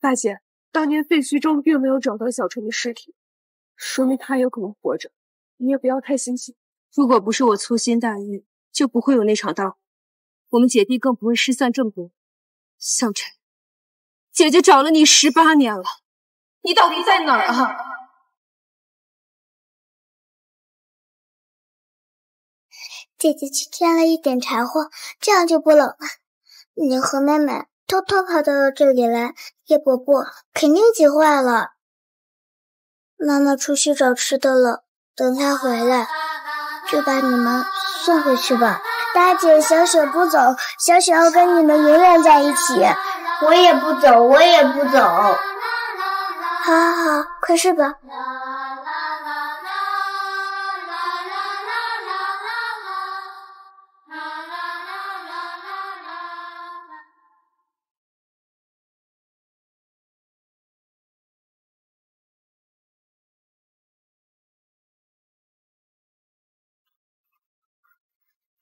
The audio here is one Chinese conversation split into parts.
大姐，当年废墟中并没有找到小陈的尸体，说明他有可能活着。你也不要太心急。如果不是我粗心大意，就不会有那场大火，我们姐弟更不会失散这么多。小陈，姐姐找了你十八年了，你到底在哪儿啊？姐姐去添了一点柴火，这样就不冷了。你和妹妹偷偷跑到了这里来，叶伯伯肯定急坏了。妈妈出去找吃的了，等她回来就把你们送回去吧。大姐，小雪不走，小雪要跟你们永远在一起。我也不走，我也不走。好好好，快睡吧。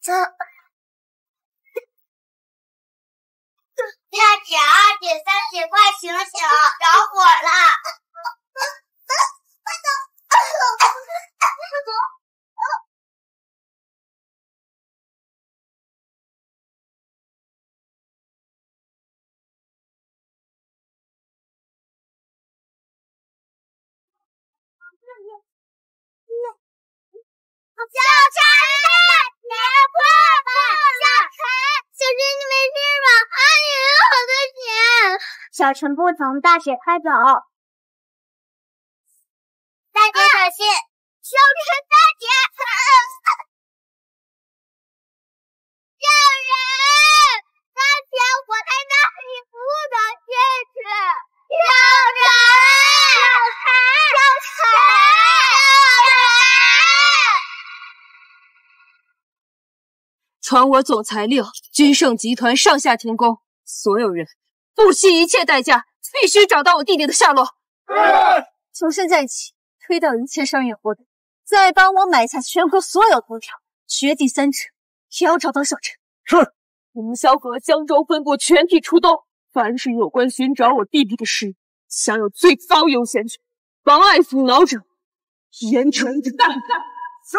大姐、二姐、三姐，快醒醒，着火了！快走，快走，快走！小陈，别破了！小陈，小陈，你没事吧？阿姨有好多钱。小陈不从，大姐快走！大姐小心！小陈，大姐！小人，大姐，我在那里不能进去。小陈，小陈，小陈，小陈！传我总裁令，君盛集团上下停工，所有人不惜一切代价，必须找到我弟弟的下落。从现在起，推掉一切商业活动，再帮我买下全国所有头条，掘地三尺，也要找到小陈。是。凌霄阁江州分部全体出动，凡是有关寻找我弟弟的事，享有最高优先权，妨碍阻挠者，严惩不贷。是。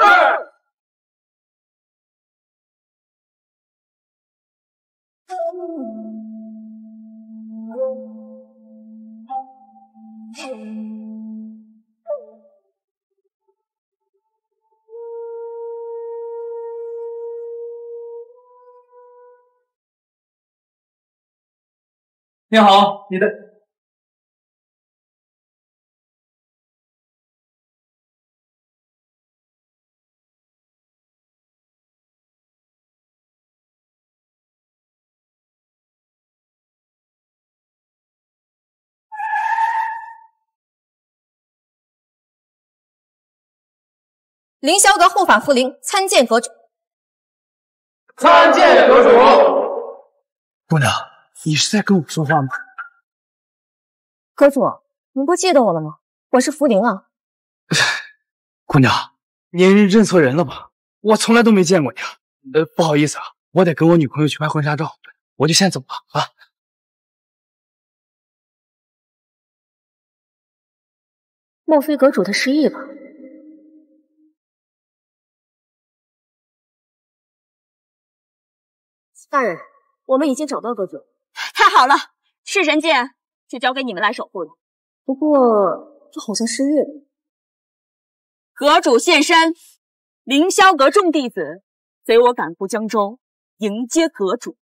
你好，你的凌霄阁护法符灵参见阁主。参见阁主。姑娘，你是在跟我说话吗？阁主，您不记得我了吗？我是符灵啊。姑娘，您认错人了吧？我从来都没见过你啊。呃，不好意思啊，我得跟我女朋友去拍婚纱照，我就先走了啊。莫非阁主他失忆了？大人，我们已经找到阁主。太好了，是神剑就交给你们来守护了。不过这好像失忆了。阁主现身，凌霄阁众弟子随我赶赴江州迎接阁主。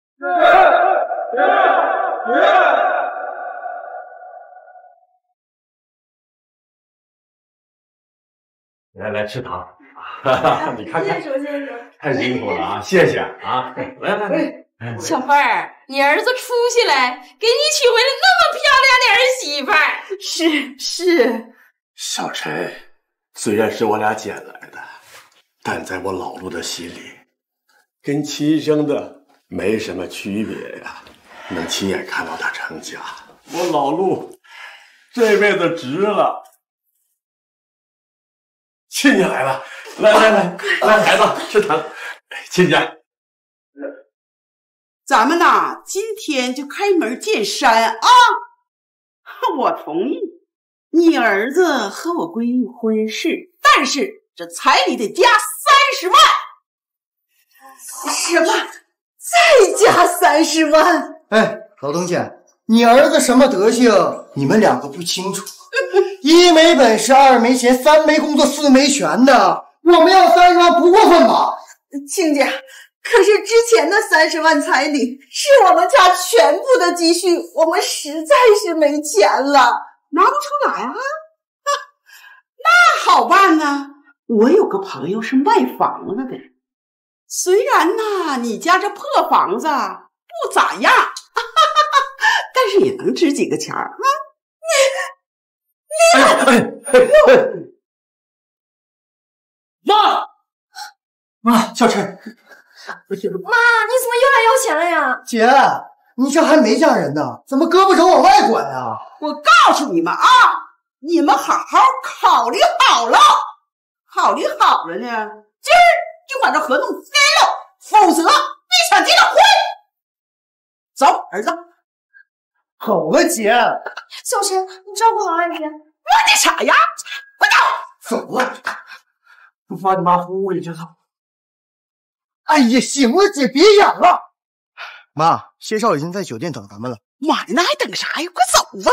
来来吃糖，哈哈，你看看，太辛苦了啊，谢谢啊，来来来，小慧儿，你儿子出息了，给你娶回来那么漂亮的儿媳妇儿。是是，小陈虽然是我俩捡来的，但在我老陆的心里，跟亲生的没什么区别呀。能亲眼看到他成家，我老陆这辈子值了。亲家来了，来来来，来孩子吃糖。亲家，咱们呐，今天就开门见山啊！我同意，你儿子和我闺女婚事，但是这彩礼得加三十万。什么？再加三十万？哎，老东家，你儿子什么德行？你们两个不清楚。一没本事，二没钱，三没工作，四没权的。我们要三十万，不过分吧？亲家，可是之前的三十万彩礼是我们家全部的积蓄，我们实在是没钱了，拿不出来啊！啊，那好办呐，我有个朋友是卖房子的，虽然呐，你家这破房子不咋样，哈哈，但是也能值几个钱儿啊！你，你，妈，妈，小陈。妈，你怎么又来要钱了呀？姐，你这还没嫁人呢，怎么胳膊肘往外拐啊？我告诉你们啊，你们好好考虑好了，考虑好了呢，今儿就把这合同签了，否则别想结了婚。走，儿子。好了，姐。小陈，你照顾好阿姨。我你啥呀！快走！走了，不把你妈扶屋里去走。哎呀，行了，姐，别演了。妈，谢少已经在酒店等咱们了。妈呀，那还等啥呀？快走吧！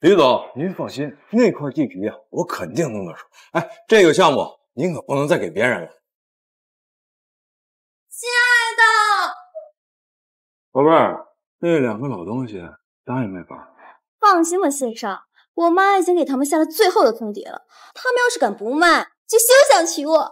李总，您放心，那块地皮啊，我肯定弄到手。哎，这个项目您可不能再给别人了。亲爱的，宝贝儿，那两个老东西答应没法。放心吧，谢少，我妈已经给他们下了最后的通牒了。他们要是敢不卖，就休想娶我！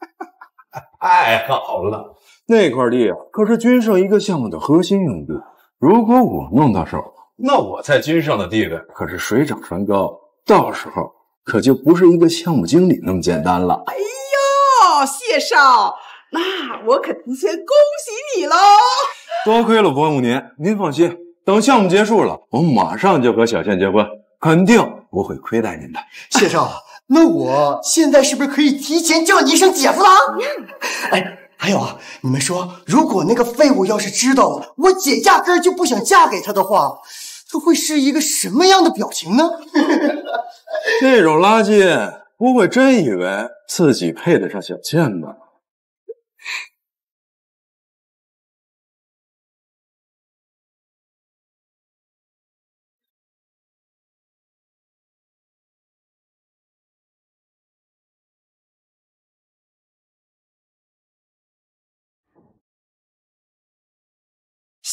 太好了，那块地啊，可是君盛一个项目的核心用地。如果我弄到手，那我在君盛的地位可是水涨船高。到时候可就不是一个项目经理那么简单了。哎呦，谢少，那我可提前恭喜你喽！多亏了伯母您，您放心，等项目结束了，我马上就和小倩结婚，肯定不会亏待您的。谢少，那我现在是不是可以提前叫你一声姐夫了？哎。还有啊，你们说，如果那个废物要是知道了我姐压根就不想嫁给他的话，他会是一个什么样的表情呢？这种垃圾不会真以为自己配得上小倩吧？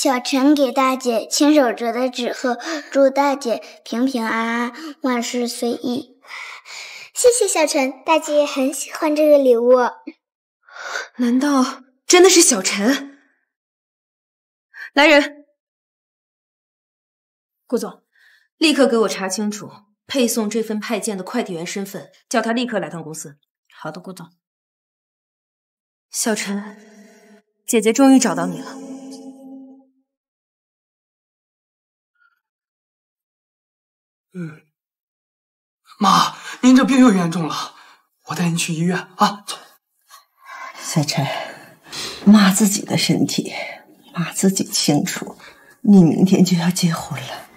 小陈给大姐亲手折的纸鹤，祝大姐平平安安，万事随意。谢谢小陈，大姐也很喜欢这个礼物。难道真的是小陈？来人，顾总，立刻给我查清楚配送这份派件的快递员身份，叫他立刻来趟公司。好的，顾总。小陈，姐姐终于找到你了。嗯，妈，您这病又严重了，我带您去医院啊。走，小陈，妈自己的身体，妈自己清楚。你明天就要结婚了，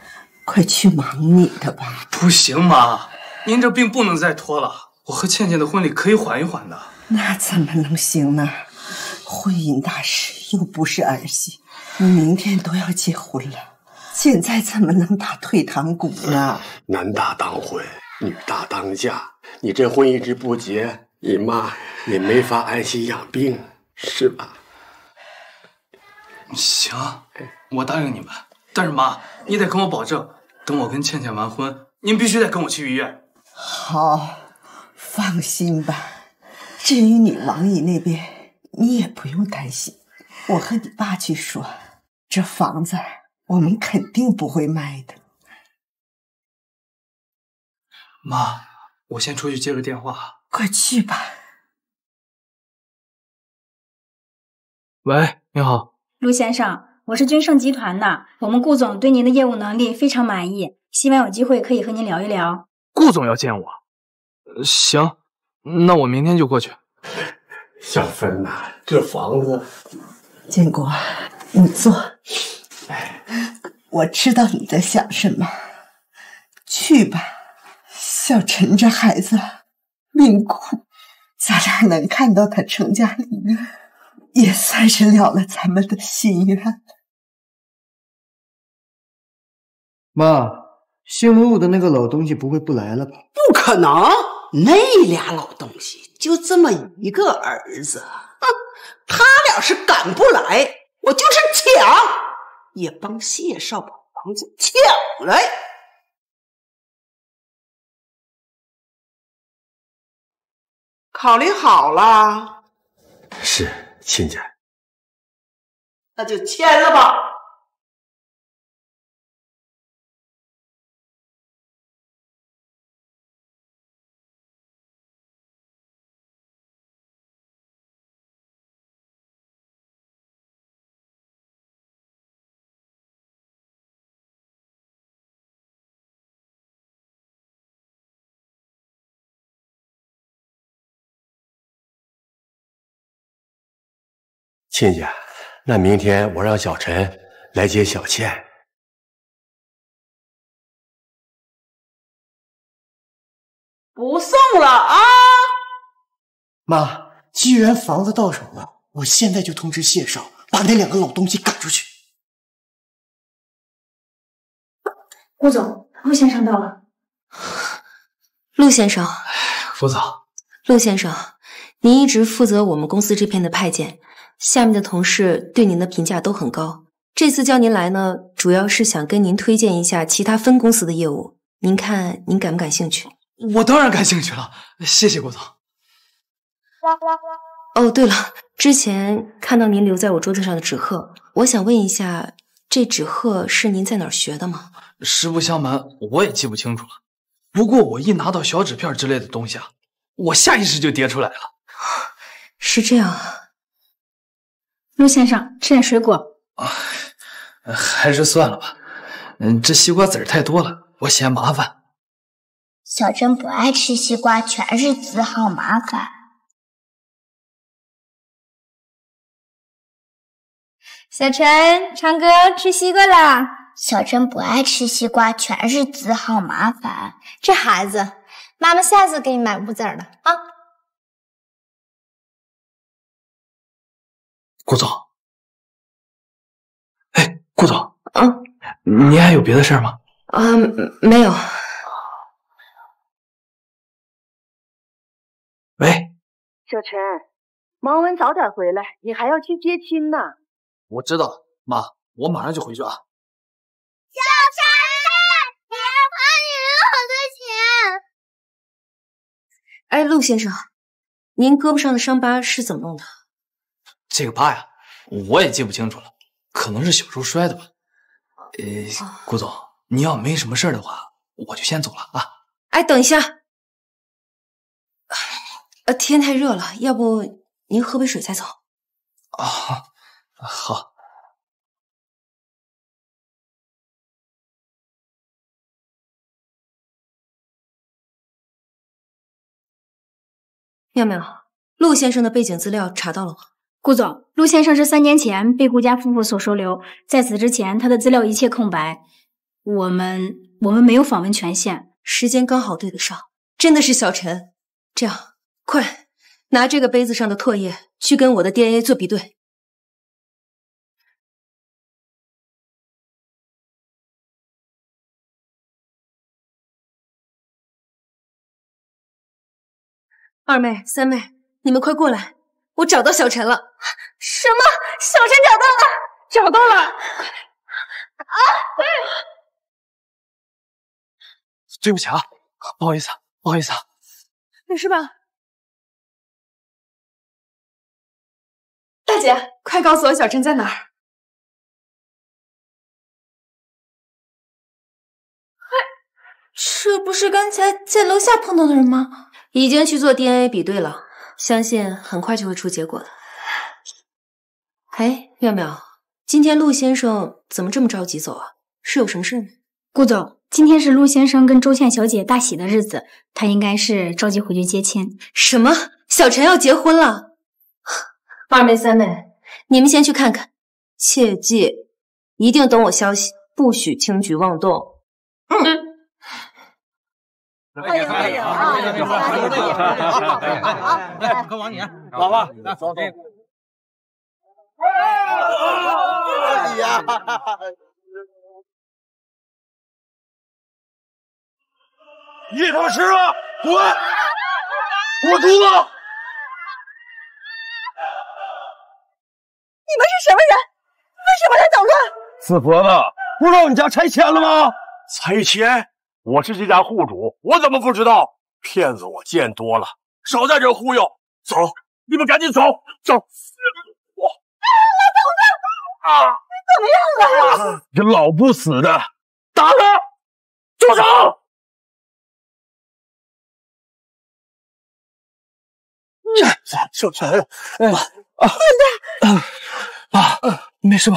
快去忙你的吧。不行，妈，您这病不能再拖了。我和倩倩的婚礼可以缓一缓的。那怎么能行呢？婚姻大事又不是儿戏，你明天都要结婚了。现在怎么能打退堂鼓呢？男大当婚，女大当嫁。你这婚一直不结，你妈也没法安心养病，是吧？行，我答应你们。但是妈，你得跟我保证，等我跟倩倩完婚，您必须得跟我去医院。好，放心吧。至于你王姨那边，你也不用担心。我和你爸去说，这房子。我们肯定不会卖的，妈，我先出去接个电话。快去吧。喂，你好，陆先生，我是君盛集团的，我们顾总对您的业务能力非常满意，希望有机会可以和您聊一聊。顾总要见我，行，那我明天就过去。小芬呐，这房子建国，你坐。我知道你在想什么，去吧。小陈这孩子命苦，咱俩能看到他成家立业，也算是了了咱们的心愿了。妈，星轮屋的那个老东西不会不来了吧？不可能，那俩老东西就这么一个儿子，哼，他俩是赶不来，我就是抢，也帮谢少把房子抢来。考虑好了，是亲家，那就签了吧。亲家，那明天我让小陈来接小倩。不送了啊！妈，既然房子到手了，我现在就通知谢少，把那两个老东西赶出去。顾总，陆先生到了。陆先生，副总，陆先生，您一直负责我们公司这片的派件。下面的同事对您的评价都很高。这次叫您来呢，主要是想跟您推荐一下其他分公司的业务。您看，您感不感兴趣？我当然感兴趣了，谢谢郭总。哦，对了，之前看到您留在我桌子上的纸鹤，我想问一下，这纸鹤是您在哪儿学的吗？实不相瞒，我也记不清楚了。不过我一拿到小纸片之类的东西啊，我下意识就叠出来了。是这样啊。陆先生，吃点水果啊，还是算了吧。嗯，这西瓜籽儿太多了，我嫌麻烦。小陈不爱吃西瓜，全是籽，好麻烦。小陈，唱歌吃西瓜啦。小陈不爱吃西瓜，全是籽，好麻烦。这孩子，妈妈下次给你买无籽的啊。顾总，哎，顾总，嗯，您还有别的事吗？啊，没有。喂，小陈，忙完早点回来，你还要去接亲呢。我知道了，妈，我马上就回去啊。小陈，别花你了好多钱。哎，陆先生，您胳膊上的伤疤是怎么弄的？这个疤呀，我也记不清楚了，可能是小时候摔的吧。呃，顾总，你要没什么事的话，我就先走了啊。哎，等一下，呃，天太热了，要不您喝杯水再走？啊，好。妙妙，陆先生的背景资料查到了吗？顾总，陆先生是三年前被顾家夫妇所收留，在此之前，他的资料一切空白。我们我们没有访问权限，时间刚好对得上，真的是小陈。这样，快拿这个杯子上的唾液去跟我的 DNA 做比对。二妹、三妹，你们快过来！我找到小陈了！什么？小陈找到了？找到了！啊！对不起啊，不好意思，不好意思啊。没事吧？大姐，快告诉我小陈在哪儿！这不是刚才在楼下碰到的人吗？已经去做 DNA 比对了。相信很快就会出结果的。哎，妙妙，今天陆先生怎么这么着急走啊？是有什么事吗？顾总，今天是陆先生跟周倩小姐大喜的日子，他应该是着急回去接亲。什么？小陈要结婚了？二妹、三妹，你们先去看看，切记一定等我消息，不许轻举妄动。嗯。欢迎欢迎啊！欢迎欢迎欢迎！跟王你，老婆，走走。哎呀！你他妈吃了，滚！我猪呢？你们是什么人？为什么来捣乱？死婆子，不知道你家拆迁了吗？拆迁？我是这家户主，我怎么不知道？骗子我见多了，少在这忽悠。走，你们赶紧走，走！我，老头子，啊，你怎么样了？这老不死的，打他！住手！小陈，哎，啊，爸，你没事吧？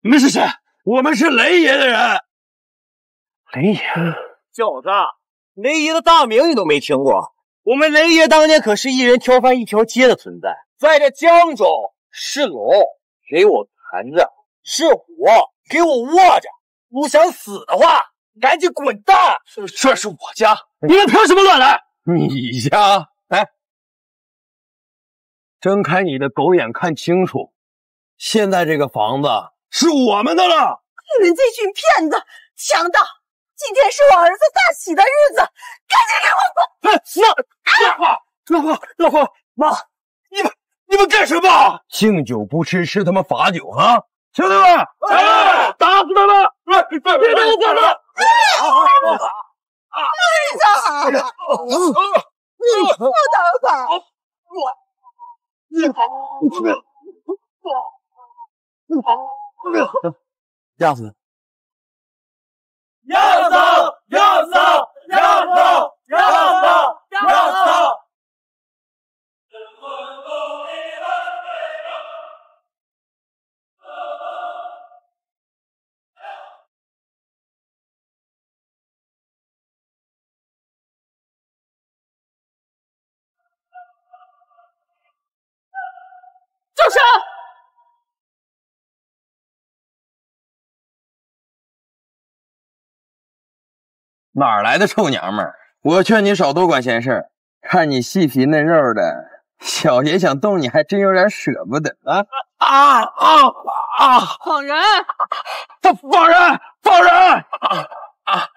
你们是谁？我们是雷爷的人。雷爷，小子，雷爷的大名你都没听过？我们雷爷当年可是一人挑翻一条街的存在，在这江州是龙给我盘着，是虎给我卧着。不想死的话，赶紧滚蛋！这是我家，你们凭什么乱来？你家？哎，睁开你的狗眼看清楚，现在这个房子是我们的了。你们这群骗子、强盗！今天是我儿子大喜的日子，赶紧给我滚！哎，那老婆，老婆，老婆，妈，你们你们干什么？敬酒不吃吃他妈罚酒啊！兄弟们，哎，打死他们！别别别动他们！儿子，你不能跑！我，你跑，你跑，你跑，你跑！鸭子。要走，要走，要走，要走，要走！住手！哪来的臭娘们儿？我劝你少多管闲事。看你细皮嫩肉的，小爷想动你还真有点舍不得啊！啊啊啊！放人！放放人！放人！啊啊！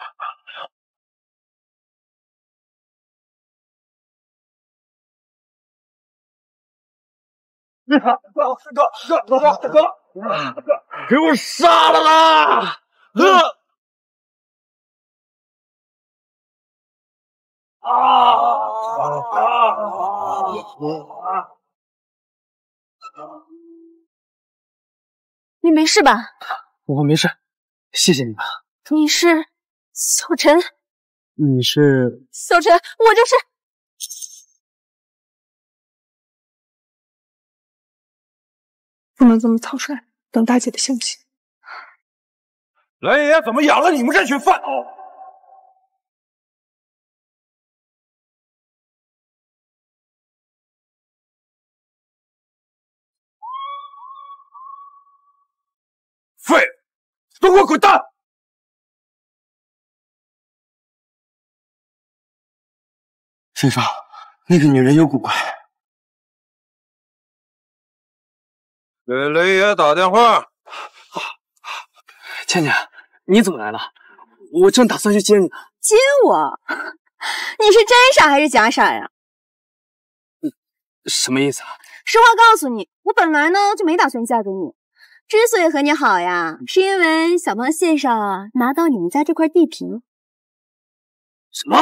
哥哥哥哥哥哥！给我杀了他！哥！啊啊啊啊！你没事吧？我没事，谢谢你们。你是小陈？你是小陈，我就是。不能这么草率，等大姐的消息。雷爷怎么养了你们这群饭桶？滚蛋！先生，那个女人有古怪。给雷爷打电话。倩倩，你怎么来了？我正打算去接你呢。接我？你是真傻还是假傻呀？什么意思啊？实话告诉你，我本来呢就没打算嫁给你。之所以和你好呀，是因为想帮谢少拿到你们家这块地皮。什么？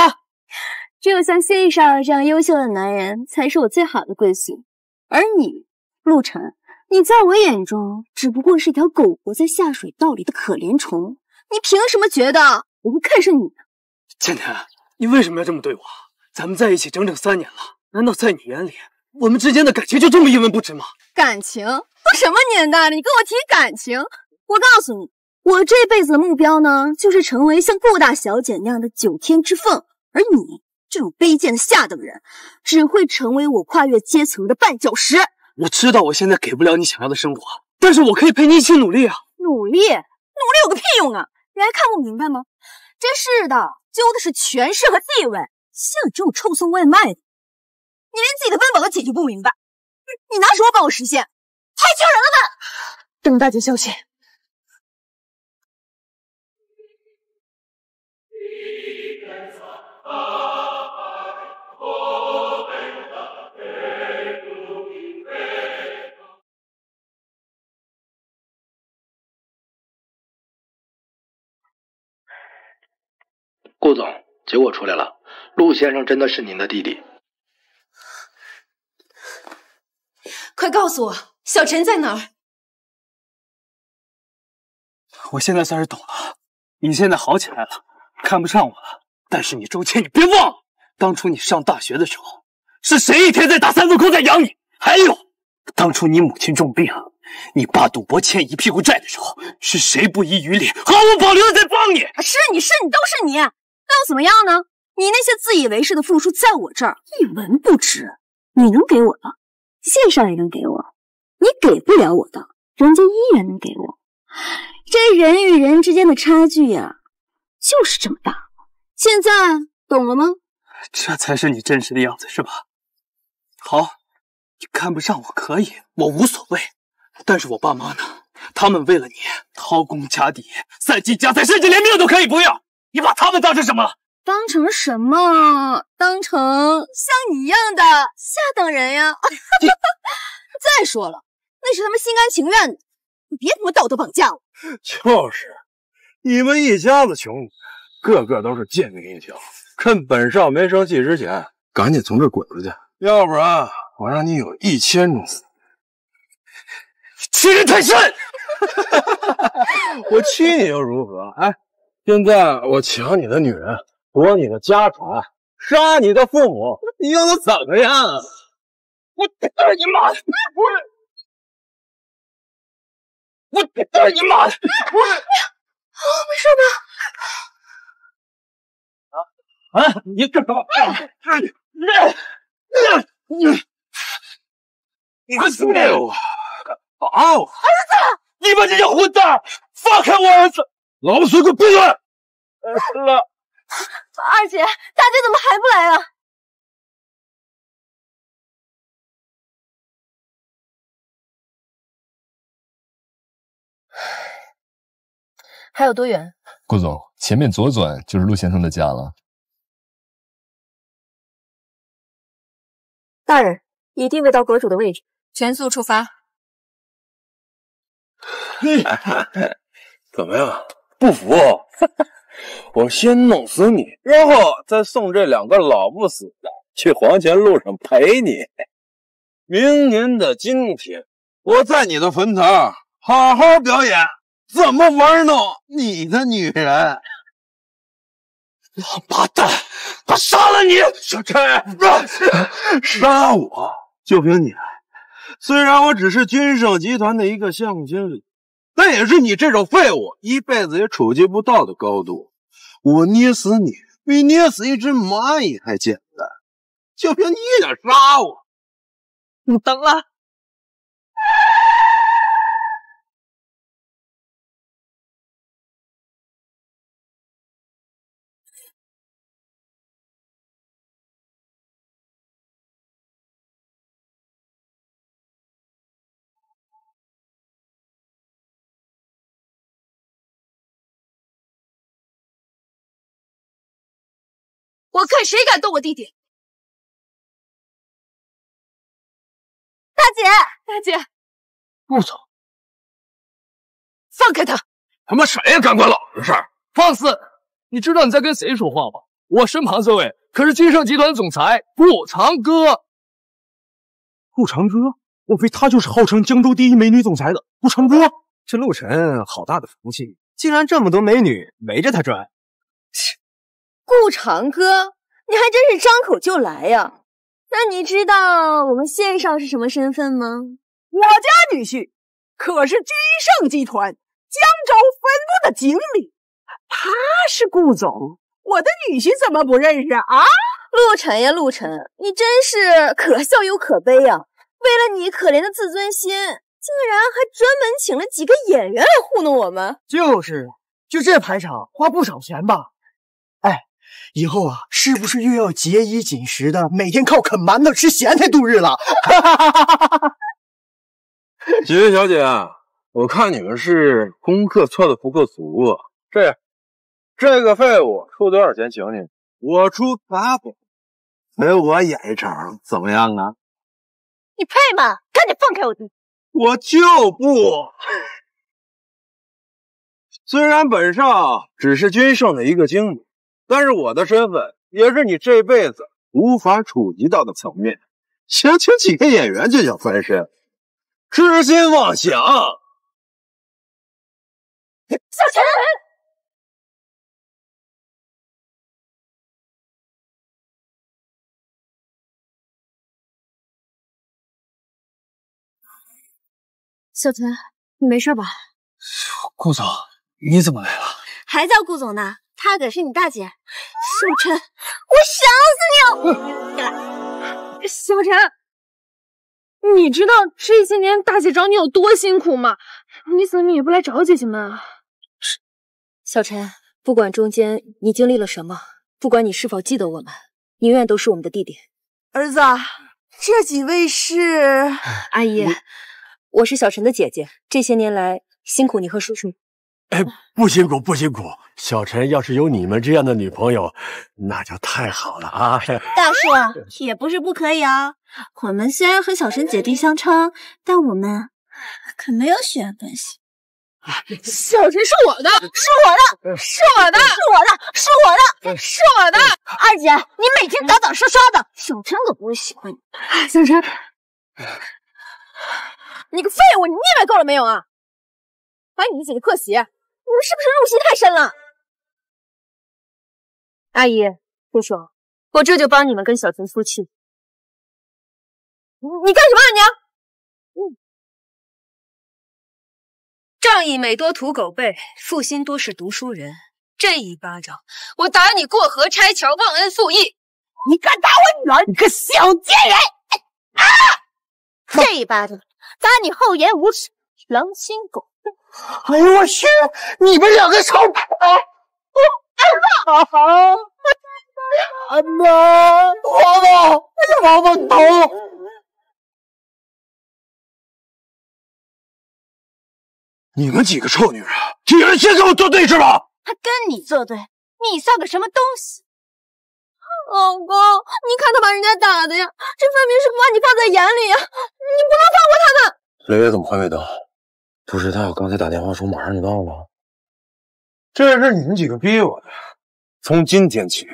只有像谢少这样优秀的男人，才是我最好的归宿。而你，陆晨，你在我眼中只不过是一条苟活在下水道里的可怜虫。你凭什么觉得我会看上你呢？倩倩，你为什么要这么对我？咱们在一起整整三年了，难道在你眼里，我们之间的感情就这么一文不值吗？感情？都什么年代了，你跟我提感情？我告诉你，我这辈子的目标呢，就是成为像顾大小姐那样的九天之凤，而你这种卑贱的下等人，只会成为我跨越阶层的绊脚石。我知道我现在给不了你想要的生活，但是我可以陪你一起努力啊！努力，努力有个屁用啊！你还看不明白吗？真是的，揪的是权势和地位，像你这种臭送外卖的，你连自己的温饱都解决不明白，你拿什么帮我实现？太丢人了吧！等大姐消息。顾总，结果出来了，陆先生真的是您的弟弟。快告诉我，小陈在哪儿？我现在算是懂了，你现在好起来了，看不上我了。但是你周倩，你别忘了，当初你上大学的时候，是谁一天在打三份工在养你？还有，当初你母亲重病，你爸赌博欠一屁股债的时候，是谁不遗余力、毫无保留的在帮你？是你是你都是你，那又怎么样呢？你那些自以为是的付出，在我这儿一文不值。你能给我的，线上也能给我；你给不了我的，人家依然能给我。这人与人之间的差距呀，就是这么大。现在懂了吗？这才是你真实的样子，是吧？好，你看不上我可以，我无所谓。但是我爸妈呢？他们为了你掏空家底，散尽家财，甚至连命都可以不要。你把他们当成什么了？当成什么？当成像你一样的下等人呀！再说了，那是他们心甘情愿的，你别他妈道德绑架我。就是，你们一家子穷。个个都是贱命一条，趁本少没生气之前，赶紧从这滚出去，要不然我让你有一千种死。欺人太甚！我欺你又如何？哎，现在我抢你的女人，夺你的家产，杀你的父母，你要我怎么样？我操你妈的！我我操你妈的！我没事吧？啊啊！你干什么？你你你个废物！啊！儿子，你们这些混蛋，放开我儿子！老子给我闭嘴！了，二姐，大姐怎么还不来啊？还有多远？顾总，前面左转就是陆先生的家了。大人已定位到阁主的位置，全速出发。怎么样？不服？我先弄死你，然后再送这两个老不死的去黄泉路上陪你。明年的今天，我在你的坟头好好表演，怎么玩弄你的女人。王八蛋！我杀了你，小陈！杀我？就凭你？虽然我只是君盛集团的一个项目经理，那也是你这种废物一辈子也触及不到的高度。我捏死你，比捏死一只蚂蚁还简单。就凭你也想杀我？你等啊！我看谁敢动我弟弟！大姐，大姐，顾总，放开他！他妈谁敢管老子的事儿？放肆！你知道你在跟谁说话吗？我身旁这位可是金盛集团总裁顾长歌。顾长歌，莫非他就是号称江州第一美女总裁的顾长歌？这陆晨好大的福气，竟然这么多美女围着他转。切！顾长歌，你还真是张口就来呀！那你知道我们线上是什么身份吗？我家女婿可是君盛集团江州分部的经理，他是顾总，我的女婿怎么不认识啊？陆晨呀，陆晨，你真是可笑又可悲呀！为了你可怜的自尊心，竟然还专门请了几个演员来糊弄我们。就是，就这排场花不少钱吧？哎，以后啊，是不是又要节衣紧食的，每天靠啃馒头吃咸菜度日了？几位小姐，我看你们是功课做的不够足啊。这样，这个废物出多少钱请你？我出 double，陪我演一场怎么样啊？你配吗？赶紧放开我弟！我就不。虽然本少只是君盛的一个经理，但是我的身份也是你这辈子无法触及到的层面。想请几个演员就想翻身，痴心妄想。小陈，小陈，你没事吧？顾总，你怎么来了？还叫顾总呢？她可是你大姐，小陈，我想死你了！小陈，你知道这些年大姐找你有多辛苦吗？你怎么也不来找姐姐们啊？小陈，不管中间你经历了什么，不管你是否记得我们，你永远都是我们的弟弟。儿子，这几位是阿姨，我是小陈的姐姐，这些年来辛苦你和叔叔。哎，不辛苦不辛苦。小陈要是有你们这样的女朋友，那就太好了啊！大叔也不是不可以啊。我们虽然和小陈姐弟相称，但我们可没有血缘关系。小陈是我的，是我的，是我的，是我的，是我的，是我的。二姐，你每天打打杀杀的，小陈可不会喜欢你。小陈，你个废物，你腻歪够了没有啊？把你姐姐克洗，你你们是不是入戏太深了？阿姨，叔叔，我这就帮你们跟小陈出气。你你干什么啊你？嗯，仗义每多屠狗辈，负心多是读书人。这一巴掌，我打你过河拆桥，忘恩负义。你敢打我女儿，你个小贱人！啊！这一巴掌打你厚颜无耻，狼心狗。哎呦我去！你们两个臭牌！啊！安呐，王王，王王头！你们几个臭女人，竟然先跟我作对是吧？他跟你作对，你算个什么东西？老公，你看他把人家打的呀，这分明是不把你放在眼里呀！你不能放过他们。雷爷怎么还没到？不知道，刚才打电话说马上就到了。这是你们几个逼我的。从今天起，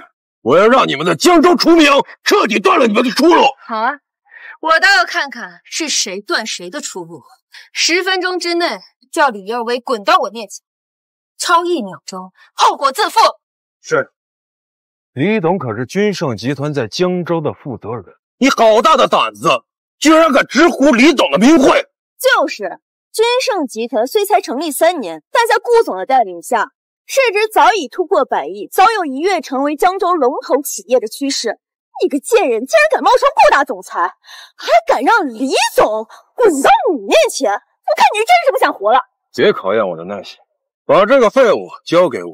我要让你们的江州除名，彻底断了你们的出路。好啊，我倒要看看是谁断谁的出路。十分钟之内叫李耀威滚到我面前，超一秒钟，后果自负。是。李董可是君盛集团在江州的负责人，你好大的胆子，居然敢直呼李董的名讳！就是，君盛集团虽才成立三年，但在顾总的带领下，市值早已突破百亿，早有一跃成为江州龙头企业的趋势。你个贱人，竟然敢冒充顾大总裁，还敢让李总滚到你面前！我看你是真是不想活了。别考验我的耐心，把这个废物交给我，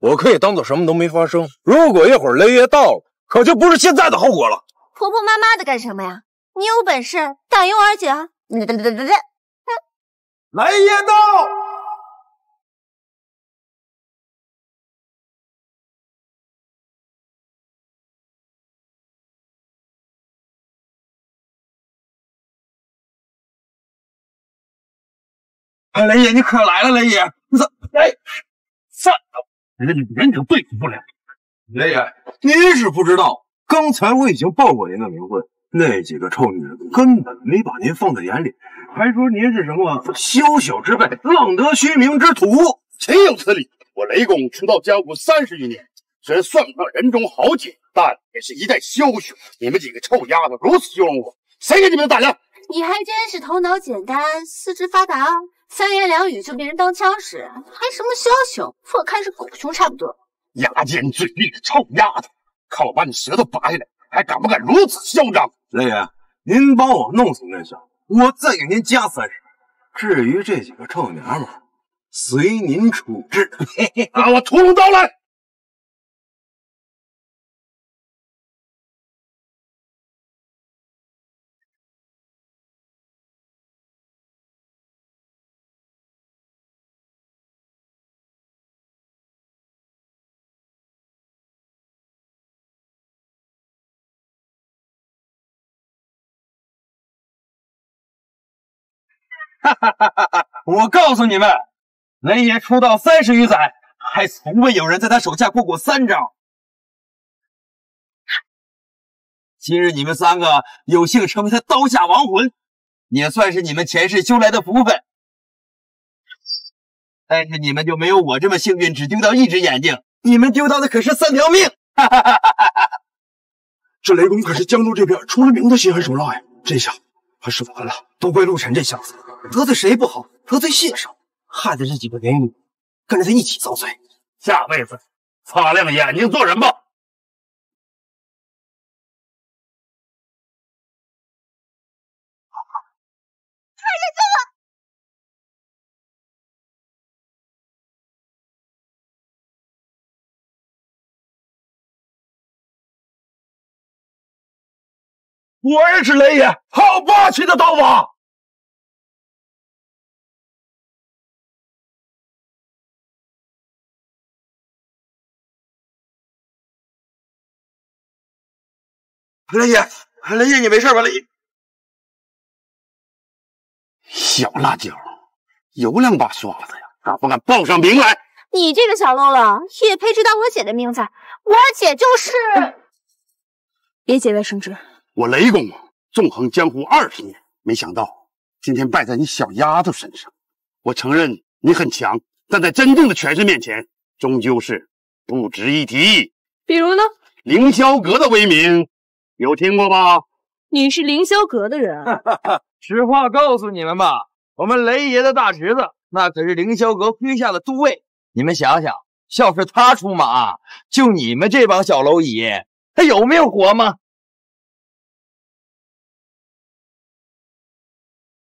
我可以当做什么都没发生。如果一会儿雷爷到了，可就不是现在的后果了。婆婆妈妈的干什么呀？你有本事打赢我二姐啊！对对对对对，雷爷到。哎，雷爷，你可来了，雷爷！你怎哎，算了，你的女人可对付不了。雷爷，您是不知道，刚才我已经报过您的名讳，那几个臭女人根本没把您放在眼里，还说您是什么宵小之辈、浪得虚名之徒。岂有此理！我雷公出道江湖三十余年，虽然算不上人中豪杰，但也是一代枭雄。你们几个臭丫头如此羞辱我，谁给你们的胆量？你还真是头脑简单，四肢发达，三言两语就被人当枪使，还什么枭雄？我看是狗熊差不多。牙尖嘴利的臭丫头，看我把你舌头拔下来，还敢不敢如此嚣张？雷爷，您帮我弄死那小子，我再给您加三十。至于这几个臭娘们儿，随您处置。拿 我屠龙刀来！哈哈哈哈哈！我告诉你们，雷爷出道三十余载，还从未有人在他手下过过三招。今日你们三个有幸成为他刀下亡魂，也算是你们前世修来的福分。但是你们就没有我这么幸运，只丢掉一只眼睛，你们丢到的可是三条命！哈哈哈哈哈！这雷公可是江州这边出了名的心狠手辣呀，这下他是完了。都怪陆晨这小子，得罪谁不好，得罪谢少，害得这几个美女跟着他一起遭罪。下辈子擦亮眼睛做人吧。果然是雷爷，好霸气的刀法！雷爷，雷爷，你没事吧？雷小辣椒，有两把刷子呀，敢不敢报上名来？你这个小喽啰也配知道我姐的名字？我姐就是……别节外生枝。我雷公纵横江湖二十年，没想到今天败在你小丫头身上。我承认你很强，但在真正的权势面前，终究是不值一提。比如呢？凌霄阁的威名有听过吧？你是凌霄阁的人？实话告诉你们吧，我们雷爷的大侄子，那可是凌霄阁麾下的都尉。你们想想，要是他出马，就你们这帮小蝼蚁，还有命活吗？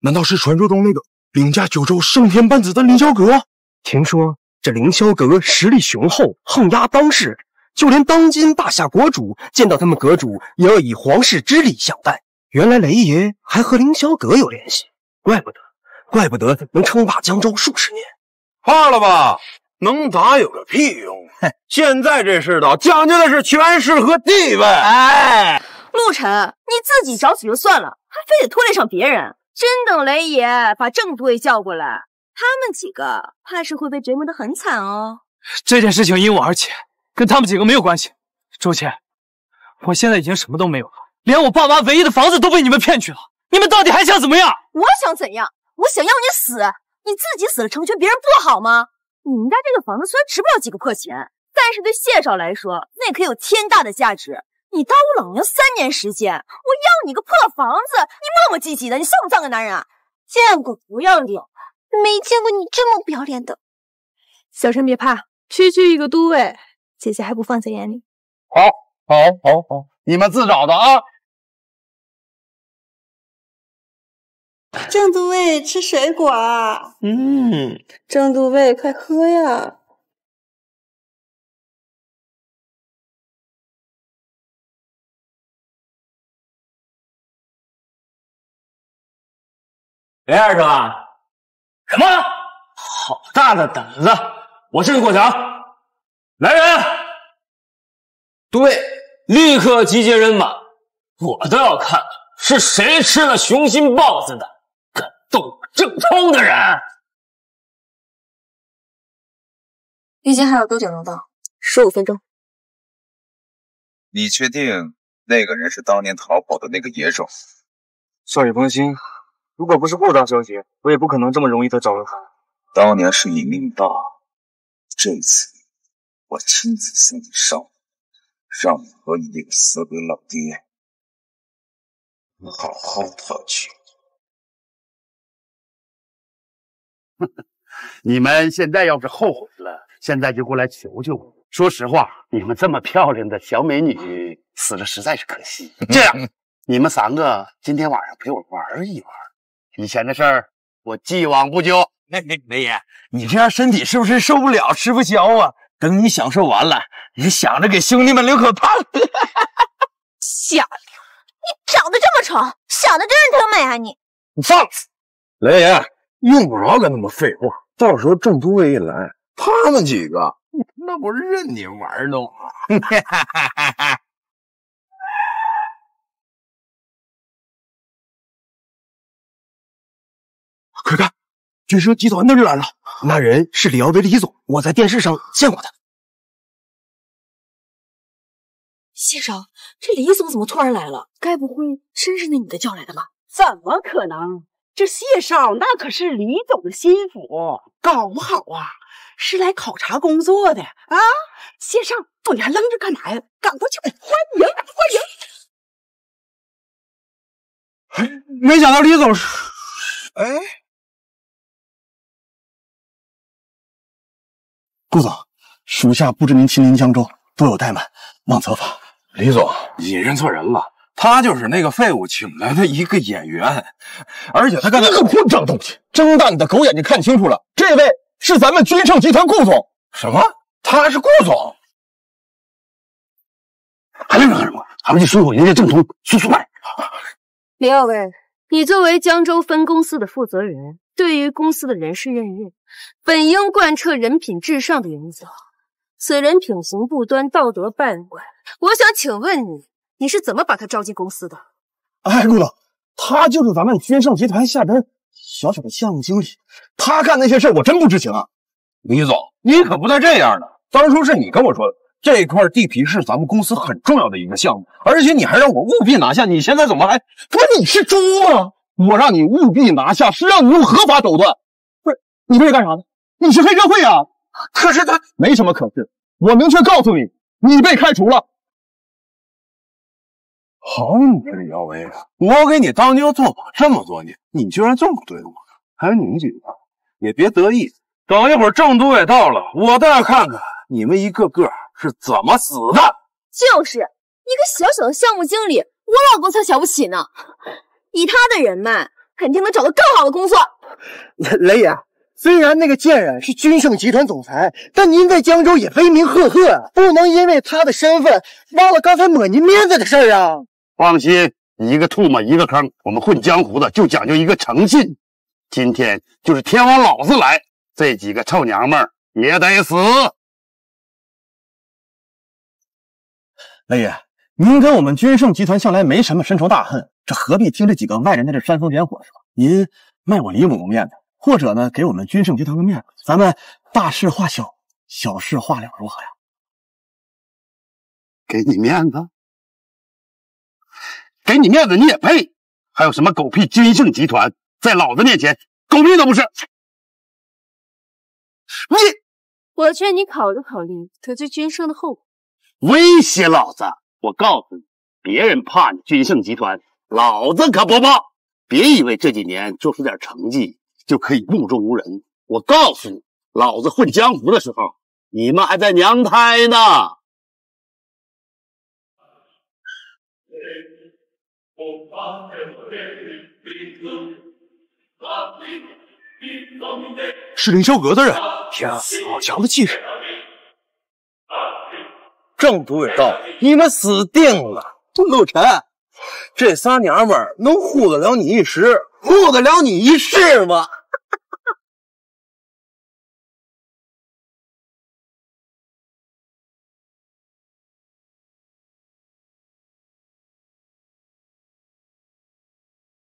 难道是传说中那个凌驾九州、胜天半子的凌霄阁？听说这凌霄阁实力雄厚，横压当世，就连当今大夏国主见到他们阁主，也要以皇室之礼相待。原来雷爷还和凌霄阁有联系，怪不得，怪不得能称霸江州数十年。怕了吧？能打有个屁用！现在这世道讲究的是权势和地位。哎，陆晨，你自己找死就算了，还非得拖累上别人。真等雷爷把郑都尉叫过来，他们几个怕是会被折磨得很惨哦。这件事情因我而起，跟他们几个没有关系。周倩，我现在已经什么都没有了，连我爸妈唯一的房子都被你们骗去了。你们到底还想怎么样？我想怎样？我想要你死，你自己死了成全别人不好吗？你们家这个房子虽然值不了几个破钱，但是对谢少来说，那可有天大的价值。你当我老娘三年时间，我要你个破房子！你磨磨唧唧的，你像不像个男人啊？见过不要脸，没见过你这么不要脸的。小陈别怕，区区一个都尉，姐姐还不放在眼里。好，好，好，好，你们自找的啊！郑都尉吃水果啊！嗯，郑都尉快喝呀！雷二是吧？什么？好大的胆子！我是过强，来人！对，立刻集结人马，我倒要看看是谁吃了雄心豹子的，敢动我郑冲的人！预计还有多久能到？十五分钟。你确定那个人是当年逃跑的那个野种？少爷放心。如果不是顾大小姐，我也不可能这么容易的找到她。当年是你命大，这次我亲自送你上门，让你和你那个死鬼老爹好好讨去。你们现在要是后悔了，现在就过来求求我。说实话，你们这么漂亮的小美女死了实在是可惜。这样，你们三个今天晚上陪我玩一玩，以前的事儿我既往不咎。雷雷爷，你这样身体是不是受不了，吃不消啊？等你享受完了，也想着给兄弟们留口汤。下流！你长得这么丑，想的真是挺美啊你！你放肆！雷爷，用不着跟他们废话，到时候郑都尉一来，他们几个 那不任你玩弄啊！快看，君盛集团的人来了，那人是李耀威李总，我在电视上见过他。谢少，这李总怎么突然来了？该不会真是那女的叫来的吧？怎么可能？这谢少那可是李总的心腹，搞不好啊是来考察工作的啊！谢少，你还愣着干嘛呀？赶快去欢迎欢迎！没想到李总是……哎，顾总，属下不知您亲临江州，多有怠慢，望责罚。李总，你认错人了，他就是那个废物请来的一个演员，而且他刚才你个混账东西，睁大你的狗眼睛看清楚了，这位是咱们君盛集团顾总。什么？他是顾总？还愣着干什么？还不去说服人家正统速速买？李耀威，你作为江州分公司的负责人，对于公司的人事任用，本应贯彻人品至上的原则。此人品行不端，道德败坏。我想请问你，你是怎么把他招进公司的？哎，陆总，他就是咱们君盛集团下边小小的项目经理，他干那些事我真不知情啊。李总，你可不带这样的。当初是你跟我说的，这块地皮是咱们公司很重要的一个项目，而且你还让我务必拿下。你现在怎么还不是你是猪吗？我让你务必拿下，是让你用合法手段。不是你这是干啥呢？你是黑社会啊！可是他没什么可是，我明确告诉你，你被开除了。好你个李耀威啊！我给你当牛做马这么多年，你居然这么对我！还有你们几个也别得意，等一会儿郑都尉到了，我倒要看看你们一个个是怎么死的。就是一个小小的项目经理，我老公才瞧不起呢。以他的人脉，肯定能找到更好的工作。雷爷，虽然那个贱人是君盛集团总裁，但您在江州也威名赫赫，不能因为他的身份忘了刚才抹您面子的事儿啊！放心，一个唾沫一个坑，我们混江湖的就讲究一个诚信。今天就是天王老子来，这几个臭娘们儿也得死。雷爷，您跟我们君盛集团向来没什么深仇大恨，这何必听这几个外人在这煽风点火是吧？您卖我李某个面子，或者呢，给我们军盛集团个面子，咱们大事化小，小事化了，如何呀？给你面子？给你面子你也配？还有什么狗屁军盛集团，在老子面前狗屁都不是！你，我劝你考虑考虑得罪军盛的后果。威胁老子！我告诉你，别人怕你军盛集团，老子可不怕。别以为这几年做出点成绩就可以目中无人。我告诉你，老子混江湖的时候，你们还在娘胎呢。是凌霄阁的人，天啊，好强的气势！郑都尉到，你们死定了！陆晨，这仨娘们儿能护得了你一时，护得了你一世吗？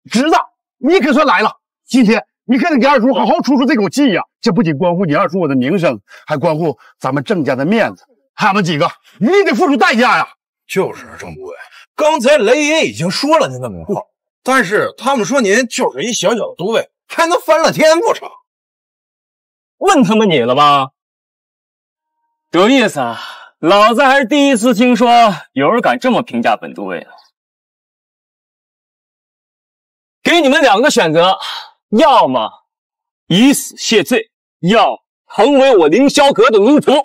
侄子，你可算来了！今天你可得给二叔好好出出这口气呀！这不仅关乎你二叔我的名声，还关乎咱们郑家的面子。他们几个一定得付出代价呀！就是郑都尉，刚才雷爷已经说了您那么话，但是他们说您就是一小小的都尉，还能翻了天不成？问他们你了吧？有意思啊！老子还是第一次听说有人敢这么评价本都尉的。给你们两个选择，要么以死谢罪，要成为我凌霄阁的奴仆。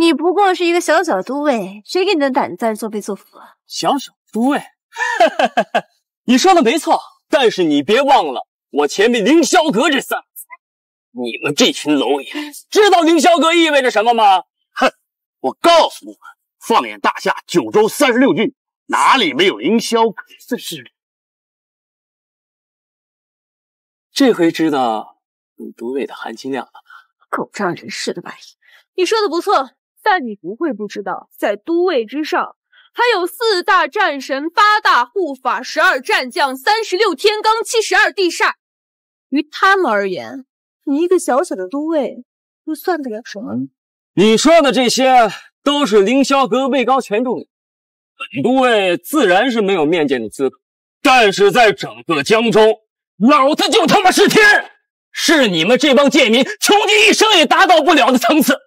你不过是一个小小都尉，谁给你的胆子在这作威作福啊？小小都尉，你说的没错，但是你别忘了我前面凌霄阁这三个字。你们这群蝼蚁，知道凌霄阁意味着什么吗？哼，我告诉你们，放眼大夏九州三十六郡，哪里没有凌霄阁的势力？这回知道你都尉的含金量了吧？狗仗人势的玩意！你说的不错，但你不会不知道，在都尉之上还有四大战神、八大护法、十二战将、三十六天罡、七十二地煞。于他们而言，你一个小小的都尉又算得了什么？你说的这些都是凌霄阁位高权重的，本都尉自然是没有面见的资格。但是在整个江州，老子就他妈是天，是你们这帮贱民穷极一生也达到不了的层次。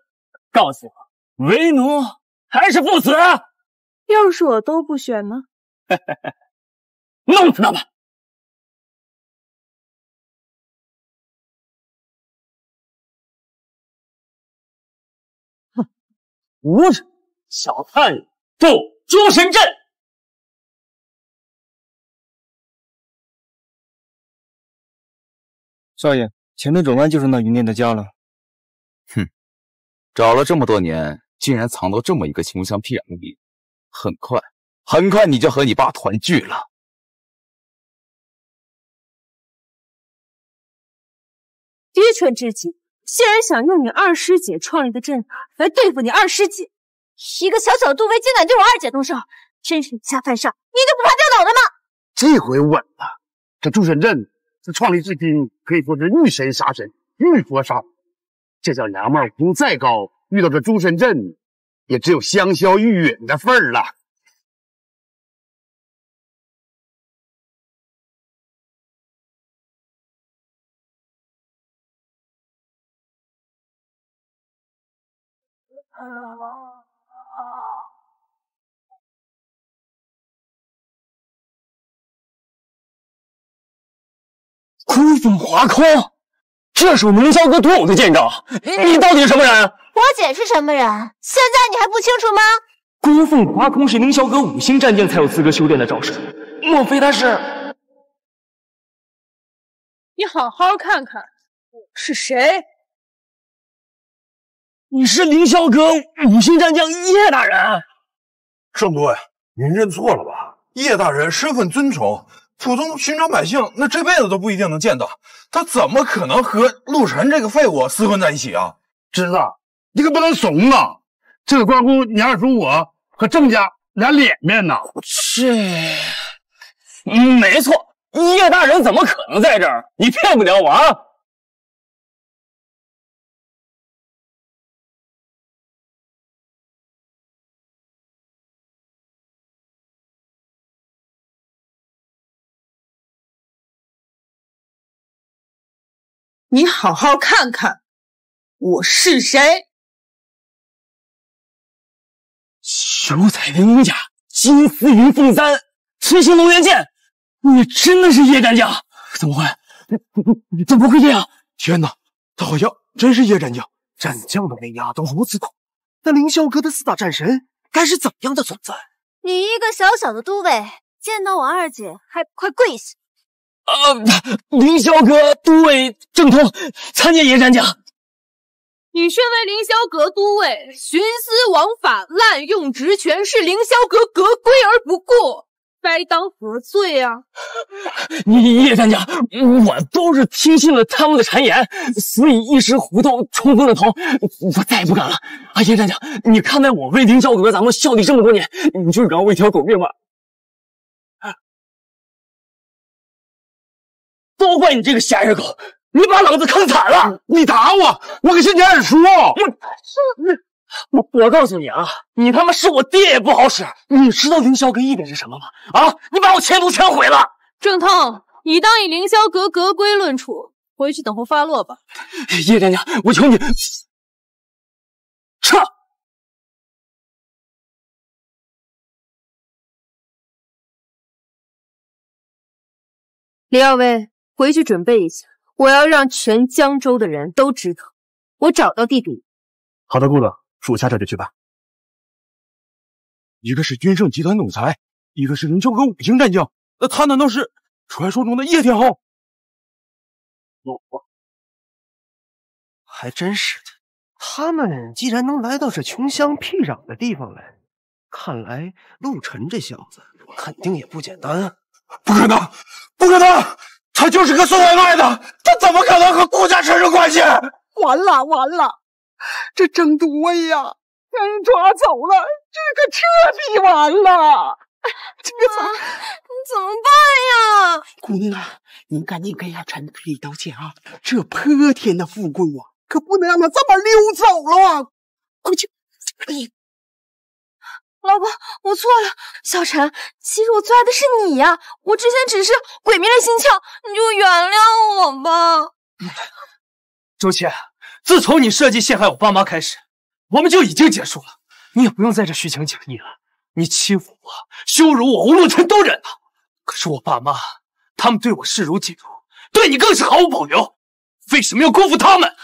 告诉我，为奴还是不死？要是我都不选呢？弄死他们！哼，无耻小探人，不诸神阵！少爷，前段转弯就是那云念的家了。哼，找了这么多年，竟然藏到这么一个穷乡僻壤的地方，很快，很快你就和你爸团聚了。愚蠢至极，竟然想用你二师姐创立的阵法来对付你二师姐！一个小小的杜威竟敢对我二姐动手，真是以下犯上！你就不怕掉脑袋吗？这回稳了，这诸神阵自创立至今，可以说是遇神杀神，遇佛杀佛。这小娘们儿武功再高，遇到这诸神阵，也只有香消玉殒的份儿了。孤峰华空，这是我们凌霄阁独有的剑招。你到底是什么人？我姐是什么人？现在你还不清楚吗？孤凤华空是凌霄阁五星战将才有资格修炼的招式，莫非他是？你好好看看我是谁？你是凌霄阁五星战将叶大人。圣多呀，您认错了吧？叶大人身份尊崇，普通寻常百姓那这辈子都不一定能见到，他怎么可能和陆晨这个废物厮混在一起啊？侄子，你可不能怂啊！这个关乎你二叔我和郑家俩脸面呐。这，嗯，没错，叶大人怎么可能在这儿？你骗不了我啊！你好好看看我是谁。九彩凌云甲，金丝云凤簪，七星龙元剑，你真的是叶战将？怎么会？你怎么会这样？天哪，他好像真是叶战将！战将的威压都如此恐怖，那凌霄阁的四大战神该是怎样的存在？你一个小小的都尉，见到我二姐还不快跪下！呃，凌霄阁都尉郑通参见叶战将。你身为凌霄阁都尉，徇私枉法，滥用职权，是凌霄阁阁规而不顾，该当何罪啊？你叶战将，我都是听信了他们的谗言，所以一时糊涂冲昏了头，我再也不敢了。啊，叶战将，你看在我为凌霄阁咱们效力这么多年，你就饶我一条狗命吧。都怪你这个瞎眼狗！你把老子坑惨了！你打我，我可是你二叔！我我我告诉你啊，你他妈是我爹也不好使！你知道凌霄阁意味着什么吗？啊！你把我前途全毁了！郑通，你当以凌霄阁阁规论处，回去等候发落吧。叶娘娘，我求你撤！李二位，回去准备一下。我要让全江州的人都知道，我找到弟弟。好的，顾总，属下这就去办。一个是军盛集团总裁，一个是凌霄阁五星战将，那他难道是传说中的叶天昊？我还真是的，他们既然能来到这穷乡僻壤的地方来，看来陆晨这小子肯定也不简单啊！不可能，不可能，他就是个送外卖的，他怎么可能和顾家扯上关系？完了完了，这郑都尉呀，让人抓走了，这可彻底完了！这个怎么怎么办呀？姑娘，您赶紧给俺陈队里道歉啊！这泼天的富贵啊，可不能让他这么溜走了啊！快去！老婆，我错了。小陈，其实我最爱的是你呀！我之前只是鬼迷了心窍，你就原谅我吧。周倩，自从你设计陷害我爸妈开始，我们就已经结束了。你也不用在这虚情假意了。你欺负我、羞辱我，吴洛尘都忍了。可是我爸妈，他们对我视如己出，对你更是毫无保留。为什么要辜负他们？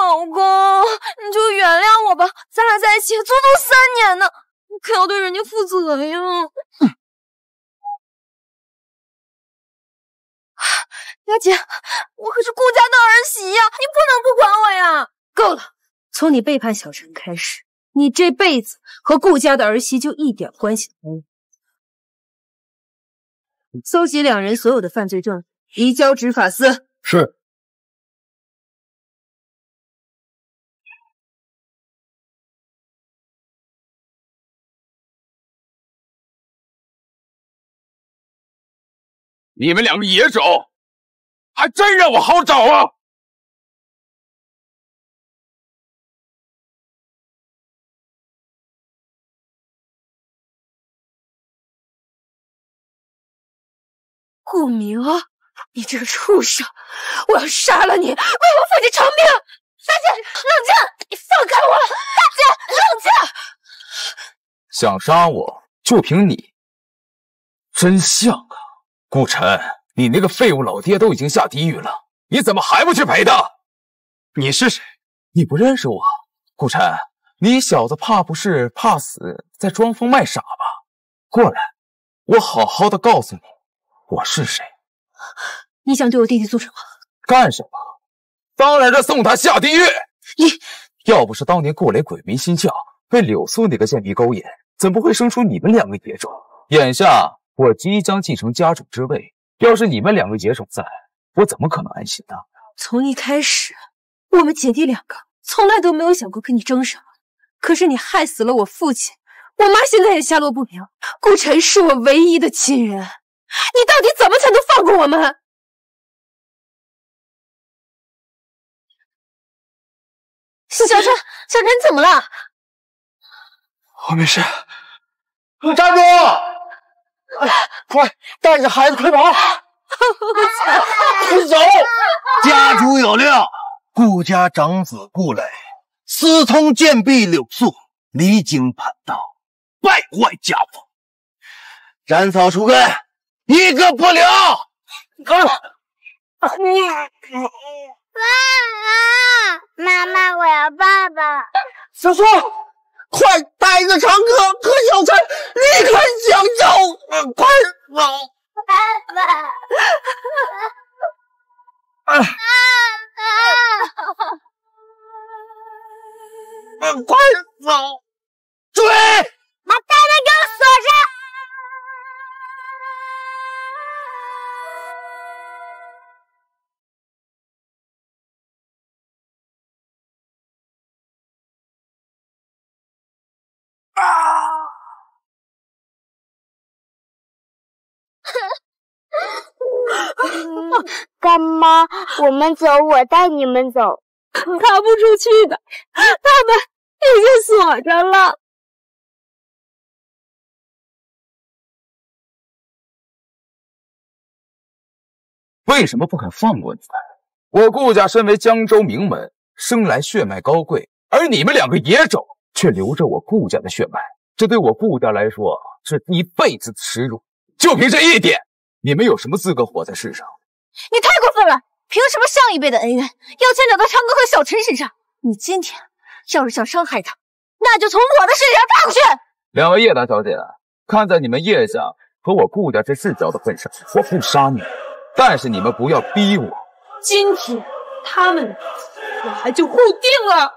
老公，你就原谅我吧，咱俩在一起足足三年呢，你可要对人家负责呀！雅姐，我可是顾家的儿媳呀，你不能不管我呀！够了，从你背叛小陈开始，你这辈子和顾家的儿媳就一点关系都没有。搜集两人所有的犯罪证据，移交执法司。是。你们两个野种，还真让我好找啊！顾明，你这个畜生，我要杀了你，为我父亲偿命！大姐，冷静，你放开我！大姐，冷静！想杀我就凭你，真像啊！顾晨，你那个废物老爹都已经下地狱了，你怎么还不去陪他？你是谁？你不认识我？顾晨，你小子怕不是怕死，在装疯卖傻吧？过来，我好好的告诉你，我是谁。你想对我弟弟做什么？干什么？当然是送他下地狱。你要不是当年顾磊鬼迷心窍，被柳素那个贱婢勾引，怎么会生出你们两个野种？眼下。我即将继承家主之位，要是你们两个野种在，我怎么可能安心呢？从一开始，我们姐弟两个从来都没有想过跟你争什么。可是你害死了我父亲，我妈现在也下落不明。顾晨是我唯一的亲人，你到底怎么才能放过我们？小陈，小陈，怎么了？我没事。站住！快带着孩子快跑！快走！家主有令，顾家长子顾磊私通贱婢柳素，离经叛道，败坏家风，斩草除根，一个不留！爸爸，妈妈，我要爸爸！小苏。快带着长哥和小陈离开江州！快走！爸爸！啊！快走！追！把大门给我锁上！干妈，我们走，我带你们走。逃不出去的，他们已经锁着了。为什么不肯放过你们？我顾家身为江州名门，生来血脉高贵，而你们两个野种却流着我顾家的血脉，这对我顾家来说是一辈子的耻辱。就凭这一点，你们有什么资格活在世上？你太过分了！凭什么上一辈的恩怨要牵扯到昌哥和小陈身上？你今天要是想伤害他，那就从我的身上上去。两位叶大小姐，看在你们叶家和我顾家这世交的份上，我不杀你们，但是你们不要逼我。今天他们我还就护定了。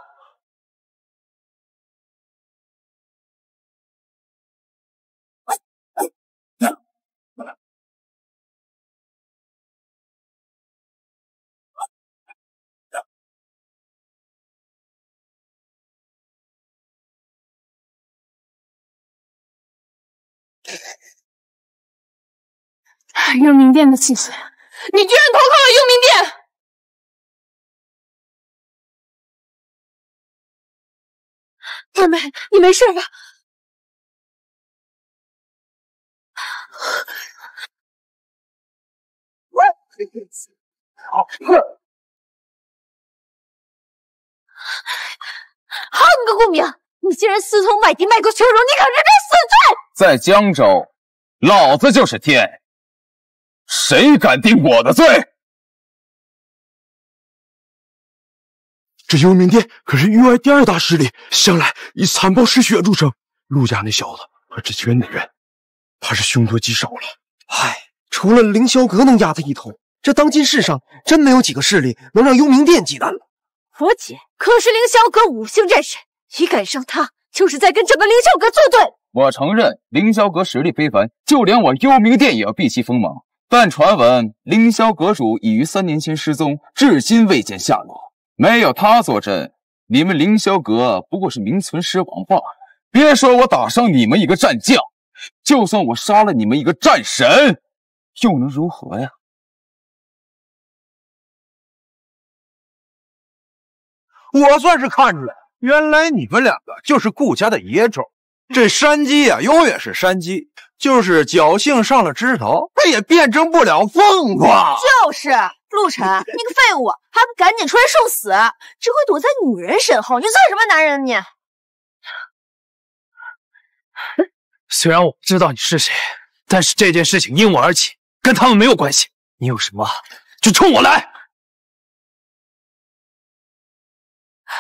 幽冥殿的气息，你居然投靠了幽冥殿！二妹，你没事吧？喂，好，好你个顾明，你竟然私通买地卖国求荣，你可是该死罪！在江州，老子就是天。谁敢定我的罪？这幽冥殿可是域外第二大势力，向来以残暴嗜血著称。陆家那小子和这圈的人，怕是凶多吉少了。唉，除了凌霄阁能压他一头，这当今世上真没有几个势力能让幽冥殿忌惮了。我姐可是凌霄阁五星战神，你敢伤他，就是在跟整个凌霄阁作对。我承认凌霄阁实力非凡，就连我幽冥殿也要避其锋芒。但传闻凌霄阁主已于三年前失踪，至今未见下落。没有他坐镇，你们凌霄阁不过是名存实亡罢了。别说我打伤你们一个战将，就算我杀了你们一个战神，又能如何呀？我算是看出来了，原来你们两个就是顾家的野种。这山鸡呀，永远是山鸡。就是侥幸上了枝头，它也变成不了凤凰。就是陆晨，你个废物，还不赶紧出来受死！只会躲在女人身后，你算什么男人？你虽然我不知道你是谁，但是这件事情因我而起，跟他们没有关系。你有什么就冲我来！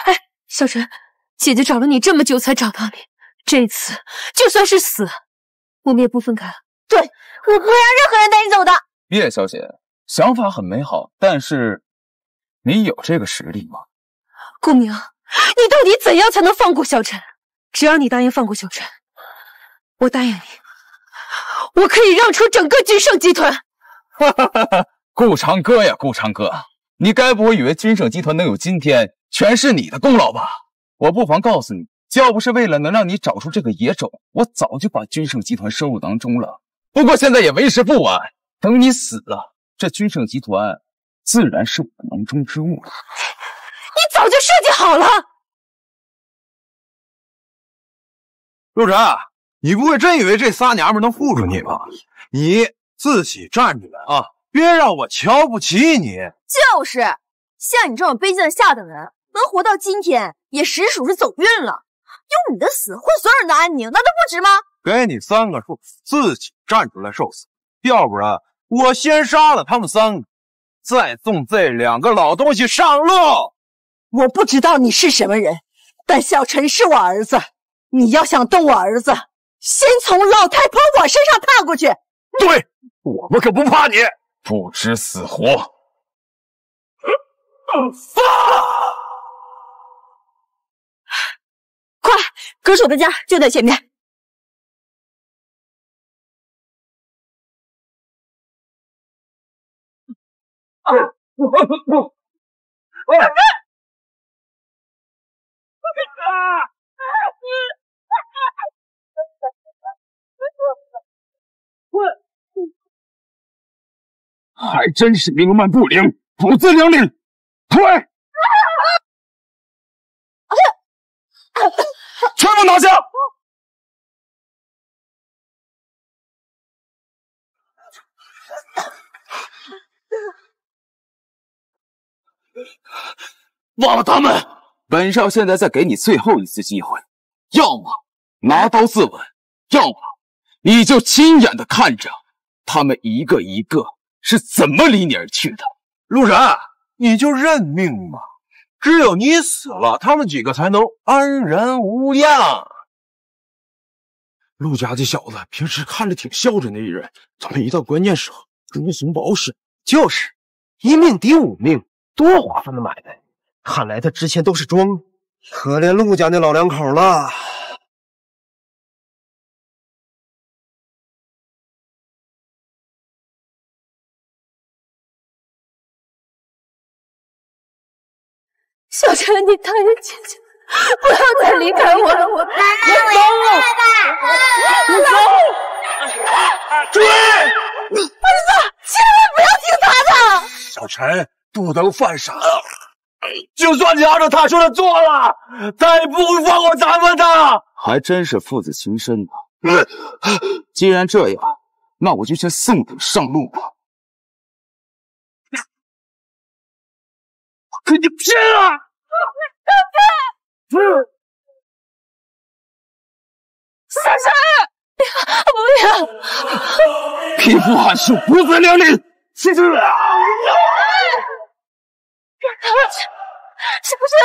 哎，小陈，姐姐找了你这么久才找到你，这次就算是死。我们也不分开了。对，我不会让任何人带你走的。叶小姐，想法很美好，但是你有这个实力吗？顾明，你到底怎样才能放过小陈？只要你答应放过小陈，我答应你，我可以让出整个君盛集团。哈哈哈哈！顾长歌呀，顾长歌，你该不会以为君盛集团能有今天，全是你的功劳吧？我不妨告诉你。要不是为了能让你找出这个野种，我早就把君盛集团收入囊中了。不过现在也为时不晚，等你死了，这君盛集团自然是我的囊中之物了。你早就设计好了，陆晨，你不会真以为这仨娘们能护住你吧？你自己站出来啊，别让我瞧不起你。就是，像你这种卑贱的下等人，能活到今天，也实属是走运了。用你的死换所有人的安宁，那都不值吗？给你三个数，自己站出来受死，要不然我先杀了他们三个，再送这两个老东西上路。我不知道你是什么人，但小陈是我儿子，你要想动我儿子，先从老太婆我身上踏过去。对我们可不怕你，不知死活。阁主的家就在前面。还真是冥顽不灵，不自量力！退！拿下！忘了他们！本少现在再给你最后一次机会，要么拿刀自刎，要么你就亲眼的看着他们一个一个是怎么离你而去的。陆然，你就认命吧。只有你死了，他们几个才能安然无恙。陆家这小子平时看着挺孝顺的一人，怎么一到关键时候如松保使？就是一命抵五命，多划算的买卖。看来他之前都是装，可怜陆家那老两口了。小陈，你大爷姐姐，不要再离开我了！我，妈妈，我要爸爸！追！儿子，千万不要听他的！小陈不能犯傻，就算你按照他说的做了，他也不会放过咱们的。还真是父子情深呐！既然这样，那我就先送你上路吧。我跟你拼了！哥 哥，小陈，不要！匹夫汉树，不自量力！小陈，小陈，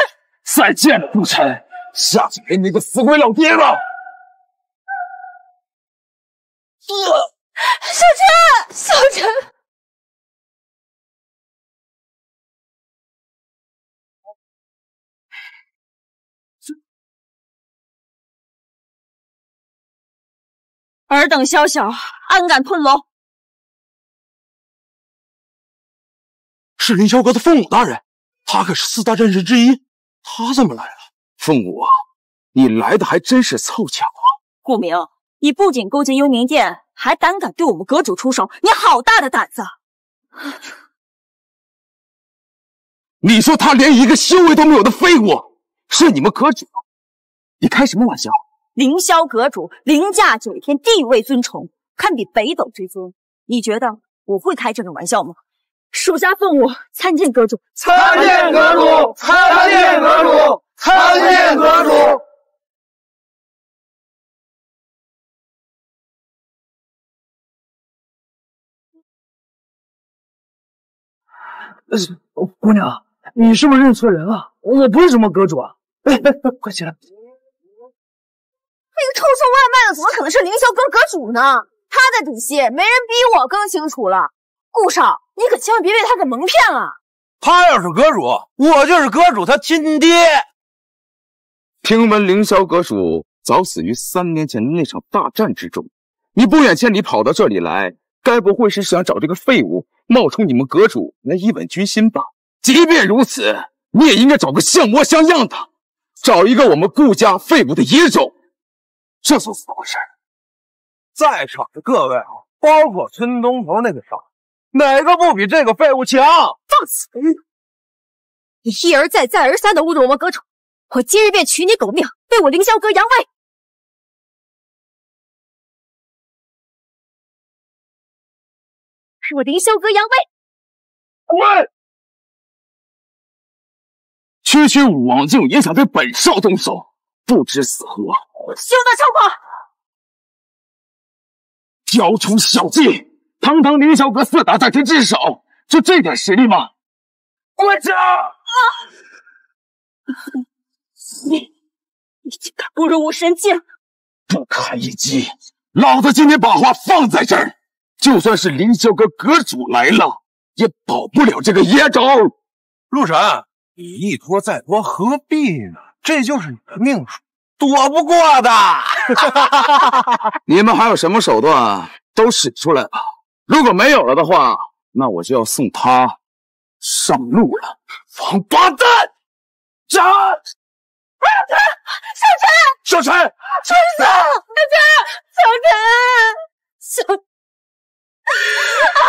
再见了，顾辰，下去给你个死鬼老爹吧！小尔等宵小，安敢吞龙？是凌霄阁的凤舞大人，他可是四大战神之一，他怎么来了？凤舞啊，你来的还真是凑巧啊！顾明，你不仅勾结幽冥殿，还胆敢对我们阁主出手，你好大的胆子！你说他连一个修为都没有的废物，是你们阁主？你开什么玩笑？凌霄阁主凌驾九天，地位尊崇，堪比北斗之尊。你觉得我会开这种玩笑吗？属下奉我参见阁主，参见阁主，参见阁主，参见阁主。姑娘，你是不是认错人了？我不是什么阁主啊！哎哎哎，快起来！那个臭送外卖的怎么可能是凌霄阁阁主呢？他的底细没人比我更清楚了。顾少，你可千万别被他给蒙骗了。他要是阁主，我就是阁主他亲爹。听闻凌霄阁主早死于三年前的那场大战之中，你不远千里跑到这里来，该不会是想找这个废物冒充你们阁主来一稳军心吧？即便如此，你也应该找个像模像样的，找一个我们顾家废物的野种。这是怎么回事？在场的各位啊，包括村东头那个少，哪个不比这个废物强？放肆！你一而再、再而三的侮辱我们阁主，我今日便取你狗命，为我凌霄阁扬威！是我凌霄阁扬威！滚！区区武王境也想对本少动手，不知死活！休得猖狂！雕虫小技！堂堂凌霄阁四大战天之首，就这点实力吗？滚家！你你竟敢侮辱我神境！不堪一击！老子今天把话放在这儿，就算是凌霄阁阁主来了，也保不了这个野种。陆晨，你一拖再拖，何必呢？这就是你的命数。躲不过的 你们还有什么手段都使出来吧。如果没有了的话，那我就要送他上路了。王八蛋！站！小陈，小陈，陈总，小陈，小陈，小。啊！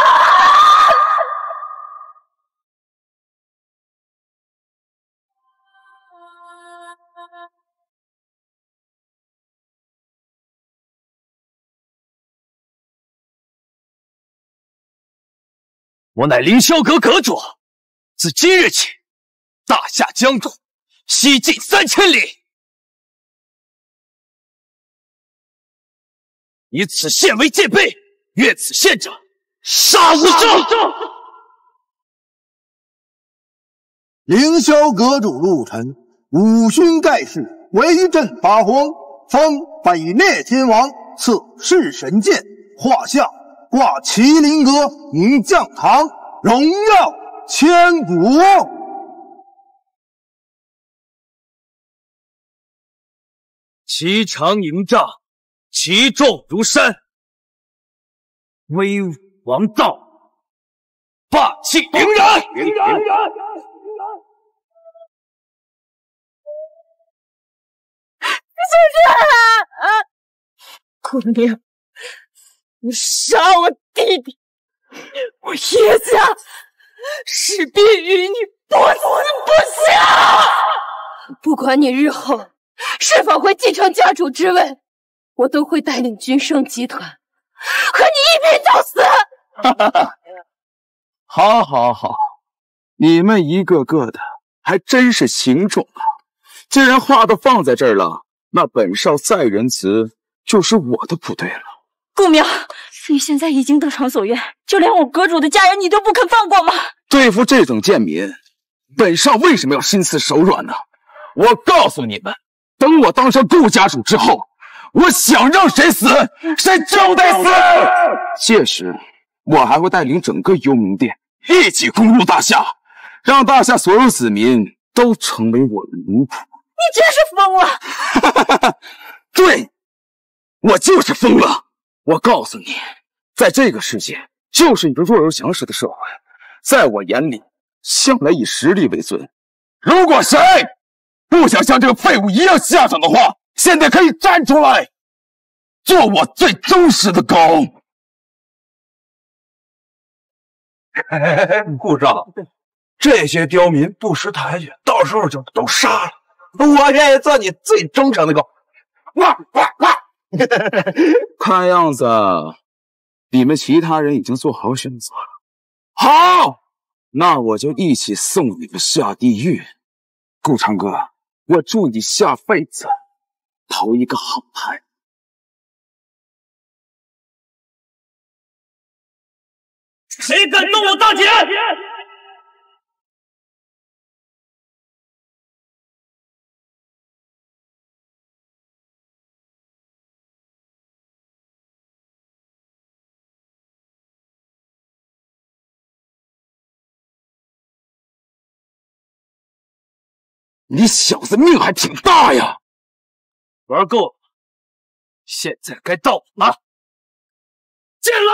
我乃凌霄阁阁主，自今日起，大夏江中，西进三千里，以此县为界碑，越此县者，杀无赦。凌霄阁主陆沉，五勋盖世，威震八荒，封北列天王，赐弑神剑，画像挂麒麟阁，名将堂，荣耀千古。其长营帐，其重如山，威武王道，霸气凌人。就是啊！顾明，你杀我弟弟，我叶家势必与你不死不休。不管你日后是否会继承家主之位，我都会带领君生集团和你一拼到死。哈哈哈！好，好，好！你们一个个的还真是情种啊！既然话都放在这儿了。那本少再仁慈，就是我的不对了。顾明，你现在已经得偿所愿，就连我阁主的家人，你都不肯放过吗？对付这等贱民，本少为什么要心慈手软呢？我告诉你们，等我当上顾家主之后，我想让谁死，谁就得死。届时，我还会带领整个幽冥殿一起攻入大夏，让大夏所有子民都成为我的奴仆。你真是疯了！对，我就是疯了。我告诉你，在这个世界，就是一个弱肉强食的社会。在我眼里，向来以实力为尊。如果谁不想像这个废物一样下场的话，现在可以站出来，做我最忠实的狗。顾少，这些刁民不识抬举，到时候就都杀了。我愿意做你最忠诚的狗。哇哇哇！看样子你们其他人已经做好选择了。好，那我就一起送你们下地狱。顾长哥，我祝你下辈子投一个好胎。谁敢动我大姐？你小子命还挺大呀！玩够了，现在该到我了。剑来！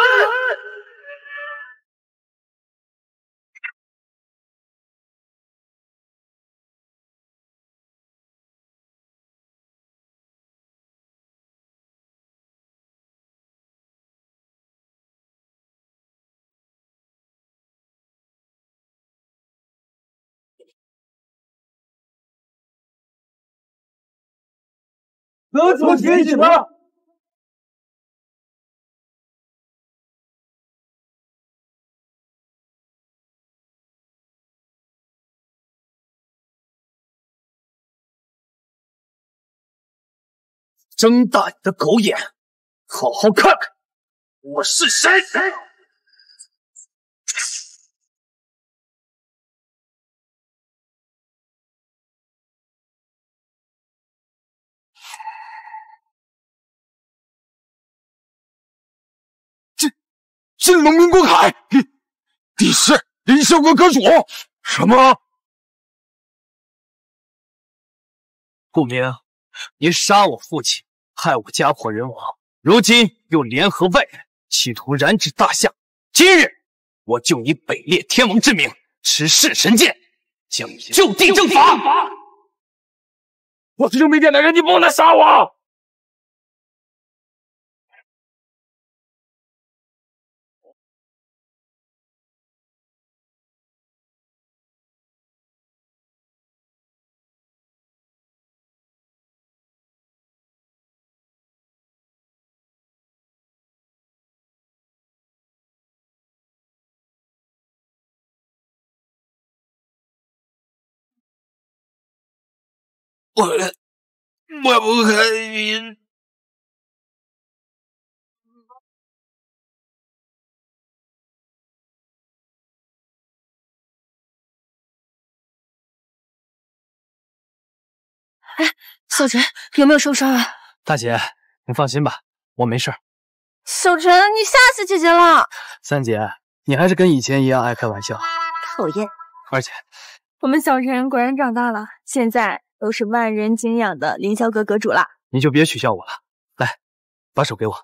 阁主请起吧。睁大你的狗眼，好好看看我是谁！真龙明国凯，你是凌霄阁阁主？什么？顾明，你杀我父亲，害我家破人亡，如今又联合外人，企图染指大夏。今日我就以北烈天王之名，持弑神剑，将你就地正法。我是幽冥殿的人，你不能杀我！我我不开心。哎，小陈有没有受伤啊？大姐，你放心吧，我没事。小陈，你吓死姐姐了！三姐，你还是跟以前一样爱开玩笑。讨厌。二姐，我们小陈果然长大了，现在都是万人敬仰的凌霄阁阁主啦。你就别取笑我了。来，把手给我。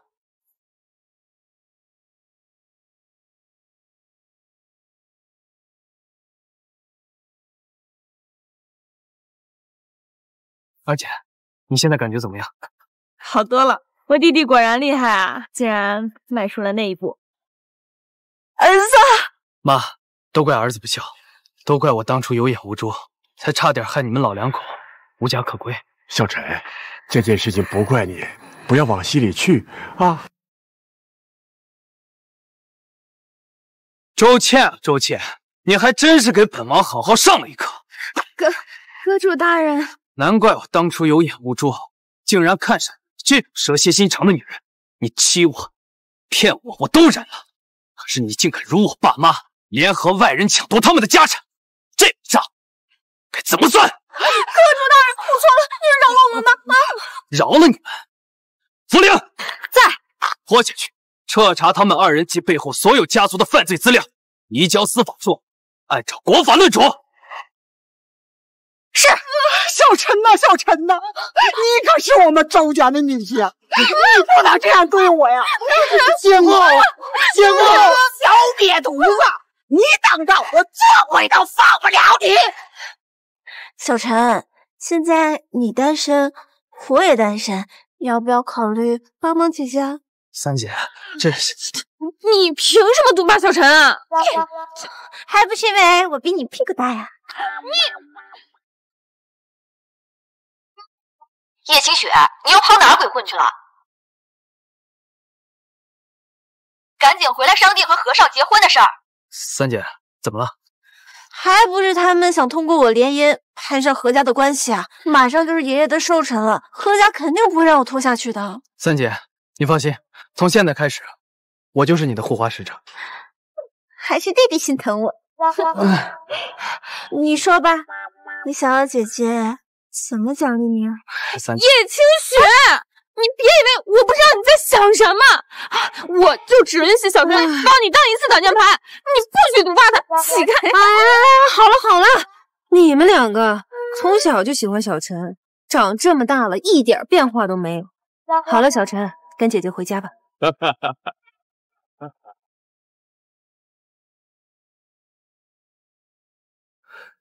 二姐，你现在感觉怎么样？好多了，我弟弟果然厉害啊，竟然迈出了那一步。儿子，妈，都怪儿子不孝，都怪我当初有眼无珠，才差点害你们老两口无家可归。小陈，这件事情不怪你，不要往心里去啊。周倩，周倩，你还真是给本王好好上了一课。阁阁主大人。难怪我当初有眼无珠，竟然看上这种蛇蝎心肠的女人。你欺我、骗我，我都忍了。可是你竟敢辱我爸妈，联合外人抢夺他们的家产，这笔账该怎么算？阁主大人，我错了，您饶了我们吧！啊，饶了你们。福陵在，拖下去，彻查他们二人及背后所有家族的犯罪资料，移交司法处，按照国法论处。是。小陈呐，小陈呐，你可是我们周家的女婿，你不能这样对我呀！姐夫，姐夫，小瘪犊子，你等着，我这回都放不了你！小陈，现在你单身，我也单身，要不要考虑帮帮姐姐？三姐，这是 你凭什么毒霸小陈啊？还不是因为我比你屁股大呀！你。叶清雪，你又跑哪鬼混去了？赶紧回来！商定和何少结婚的事儿。三姐，怎么了？还不是他们想通过我联姻攀上何家的关系啊！马上就是爷爷的寿辰了，何家肯定不会让我拖下去的。三姐，你放心，从现在开始，我就是你的护花使者。还是弟弟心疼我。你说吧，你想要姐姐？怎么奖励你啊，叶清雪？你别以为我不知道你在想什么，我就只允许小陈帮你当一次挡箭牌，你不许毒发他，起开！哎，好了好了，你们两个从小就喜欢小陈，长这么大了一点变化都没有。好了，小陈，跟姐姐回家吧。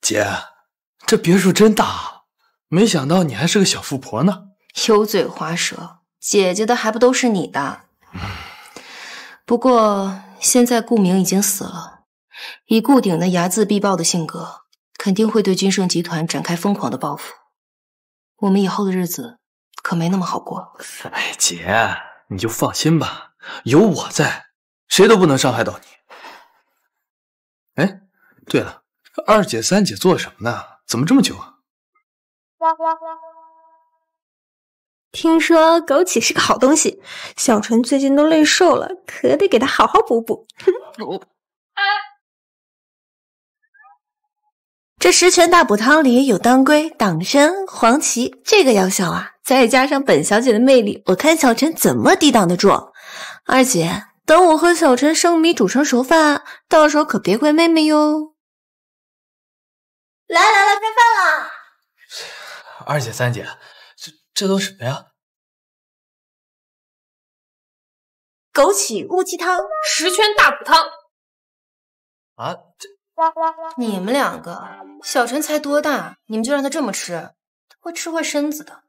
姐，这别墅真大。没想到你还是个小富婆呢，油嘴滑舌，姐姐的还不都是你的？不过现在顾明已经死了，以顾鼎那睚眦必报的性格，肯定会对君盛集团展开疯狂的报复。我们以后的日子可没那么好过。哎，姐，你就放心吧，有我在，谁都不能伤害到你。哎，对了，二姐、三姐做什么呢？怎么这么久啊？听说枸杞是个好东西，小陈最近都累瘦了，可得给他好好补补。这十全大补汤里有当归、党参、黄芪，这个药效啊，再加上本小姐的魅力，我看小陈怎么抵挡得住？二姐，等我和小陈生米煮成熟饭，到时候可别怪妹妹哟。来来来，开饭了。二姐、三姐，这这都什么呀？枸杞乌鸡汤，十全大补汤。啊，这你们两个，小陈才多大，你们就让他这么吃，他会吃坏身子的。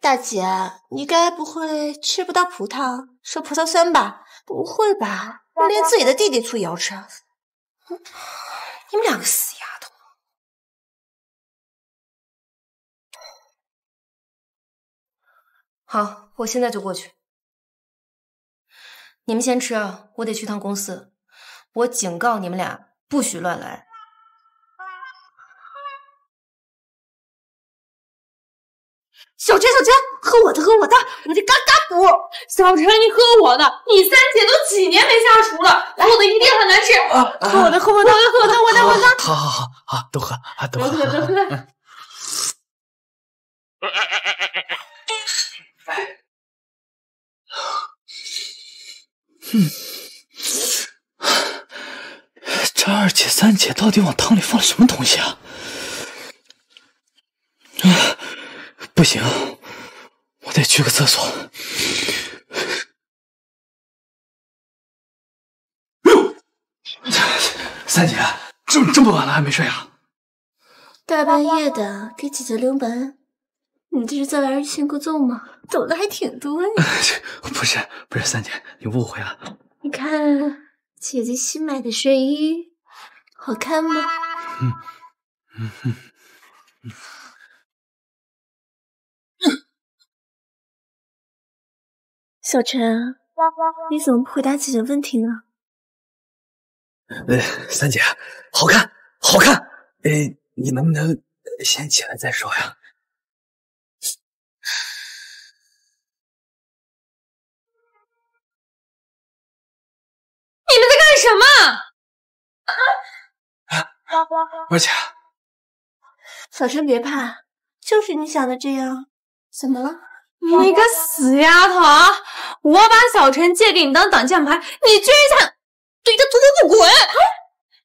大姐，你该不会吃不到葡萄说葡萄酸吧？不会吧？连自己的弟弟醋也要吃？你们两个死丫好，我现在就过去。你们先吃啊，我得去趟公司。我警告你们俩，不许乱来。小陈，小陈，喝我的，喝我的，我的嘎嘎补。小陈，你喝我的，你三姐都几年没下厨了，做的一定很难吃。喝我的，喝我的，喝我的，我的，我的。好好好好，都喝，都喝，都喝，都喝。嗯，这二姐三姐到底往汤里放了什么东西啊？啊，不行，我得去个厕所。三姐，这这么晚了还没睡啊？大半夜的给姐姐留门，你这是在玩欲擒故纵吗？懂得还挺多 呀。不是不是，三姐你误会了。你看姐姐新买的睡衣，好看吗？嗯嗯嗯嗯。小陈，你怎么不回答姐姐问题呢？呃，三姐，好看，好看。呃，你能不能先起来再说呀？你们在干什么？二姐，小陈别怕，就是你想的这样。怎么了？你个死丫头啊！我把小陈借给你当挡箭牌，你居然想对他图谋不轨！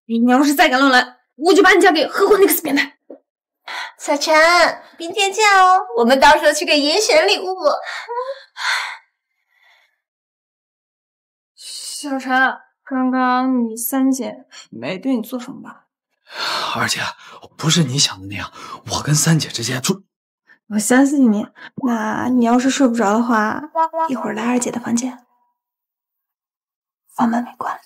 你要是再敢乱来，我就把你嫁给何欢那个死变态！小陈，明天见哦，我们到时候去给爷爷选礼物。小陈，刚刚你三姐没对你做什么吧？二姐，不是你想的那样，我跟三姐之间就……我相信你。那你要是睡不着的话，一会儿来二姐的房间，房门没关。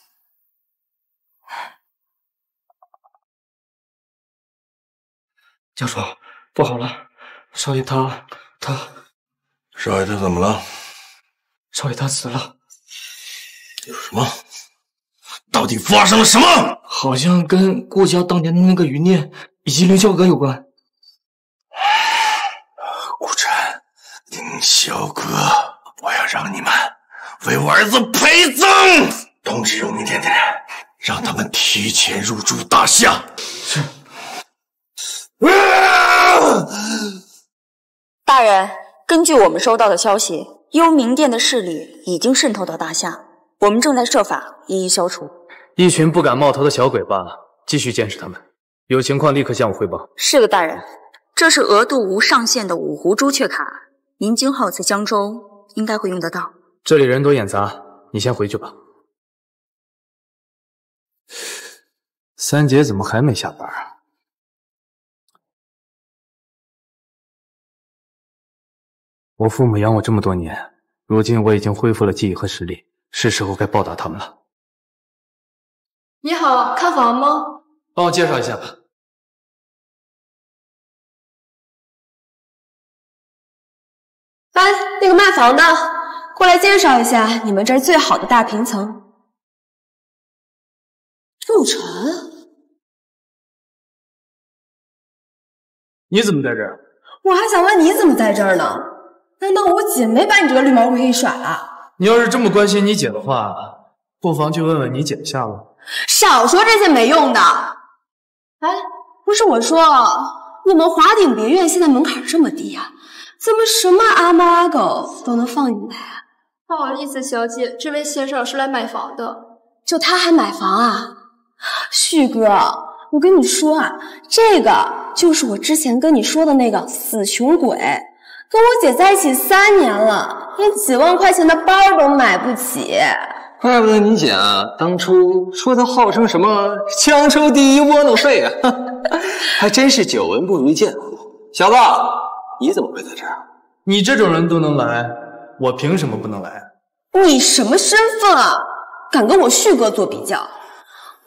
教授，不好了，少爷他他，少爷他怎么了？少爷他死了。有什么？到底发生了什么？好像跟顾家当年的那个余孽以及凌霄阁有关。顾晨，凌霄阁，我要让你们为我儿子陪葬。通知荣宁殿的人，让他们提前入住大夏。是。大人，根据我们收到的消息，幽冥殿的势力已经渗透到大夏，我们正在设法一一消除。一群不敢冒头的小鬼罢了，继续监视他们，有情况立刻向我汇报。是的，大人。这是额度无上限的五湖朱雀卡，您今后在江州应该会用得到。这里人多眼杂，你先回去吧。三姐怎么还没下班啊？我父母养我这么多年，如今我已经恢复了记忆和实力，是时候该报答他们了。你好，看房吗？帮我介绍一下吧。哎，那个卖房的，过来介绍一下你们这儿最好的大平层。陆晨，你怎么在这儿？我还想问你怎么在这儿呢？难道我姐没把你这个绿毛鬼给甩了？你要是这么关心你姐的话，不妨去问问你姐下落。少说这些没用的。哎，不是我说，你们华鼎别院现在门槛这么低呀？怎么什么阿猫阿狗都能放进来啊？不好意思，小姐，这位先生是来买房的。就他还买房啊？旭哥，我跟你说啊，这个就是我之前跟你说的那个死穷鬼，跟我姐在一起三年了，连几万块钱的包都买不起。怪不得你姐啊，当初说她号称什么江州第一窝囊废啊，还真是久闻不如见。小子。你怎么会在这儿？你这种人都能来，我凭什么不能来？你什么身份啊？敢跟我旭哥做比较？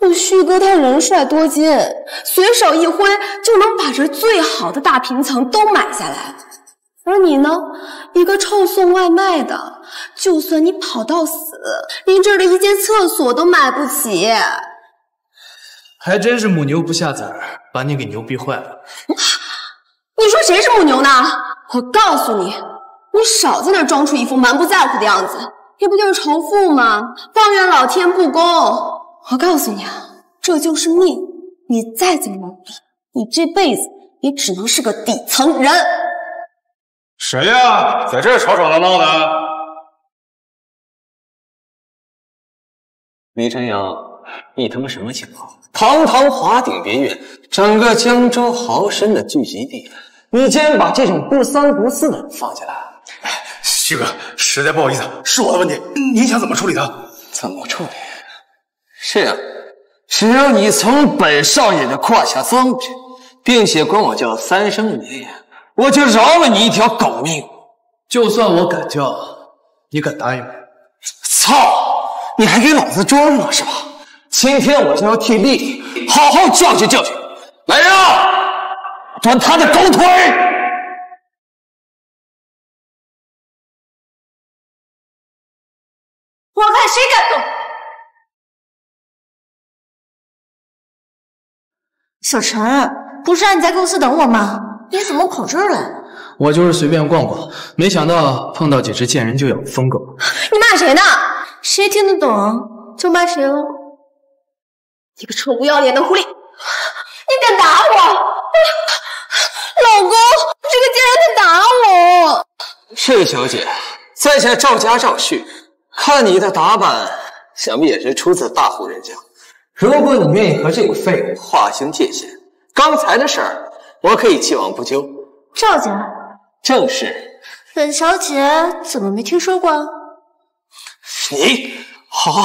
我旭哥他人帅多金，随手一挥就能把这最好的大平层都买下来。而你呢，一个臭送外卖的，就算你跑到死，连这儿的一间厕所都买不起。还真是母牛不下崽儿，把你给牛逼坏了。你说谁是母牛呢？我告诉你，你少在那装出一副蛮不在乎的样子，这不就是仇富吗？抱怨老天不公。我告诉你啊，这就是命。你再怎么努力，你这辈子也只能是个底层人。谁呀，在这儿吵吵闹闹的？李晨阳，你他妈什么情况？堂堂华鼎别院，整个江州豪绅的聚集地，你竟然把这种不三不四的人放进来？徐哥，实在不好意思，是我的问题，您想怎么处理他？怎么处理？是啊，只要你从本少爷的胯下钻过去，并且管我叫三声爷爷，我就饶了你一条狗命。就算我敢叫，你敢答应吗？操！你还给老子装呢是吧？今天我就要替丽丽好好教训教训。来人啊，断他的狗腿！我看谁敢动！小陈，不是让你在公司等我吗？你怎么跑这儿来？我就是随便逛逛，没想到碰到几只见人就咬的疯狗。你骂谁呢？谁听得懂就骂谁喽。你个臭不要脸的狐狸！你敢打我！老公，这个贱人在打我！是小姐，在下赵家赵旭，看你的打扮，想必也是出自大户人家。如果你愿意和这个废物划清界限，刚才的事儿我可以既往不咎。赵家，正是。本小姐怎么没听说过？你好，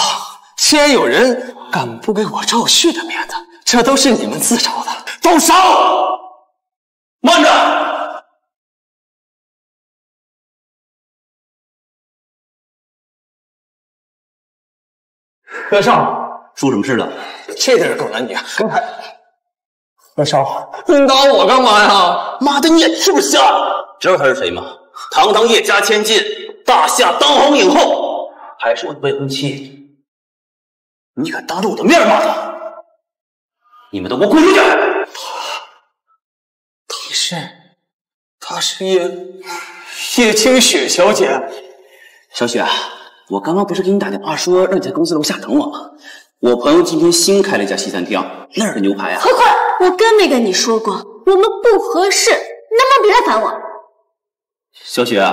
既然有人敢不给我赵旭的面子，这都是你们自找的。动手！慢着！何少，出什么事了？这地儿够难你啊！刚才何少，你打我干嘛呀？妈的，你眼是不是瞎？知道他是谁吗？堂堂叶家千金，大夏当红影后，还是我的未婚妻。你敢当着我的面骂她？你们都给我滚出去！他是，她是叶叶清雪小姐。小雪，我刚刚不是给你打电话说让你在公司楼下等我吗？我朋友今天新开了一家西餐厅，那儿的牛排啊。何坤，我跟没跟你说过我们不合适？能不能别来烦我？小雪，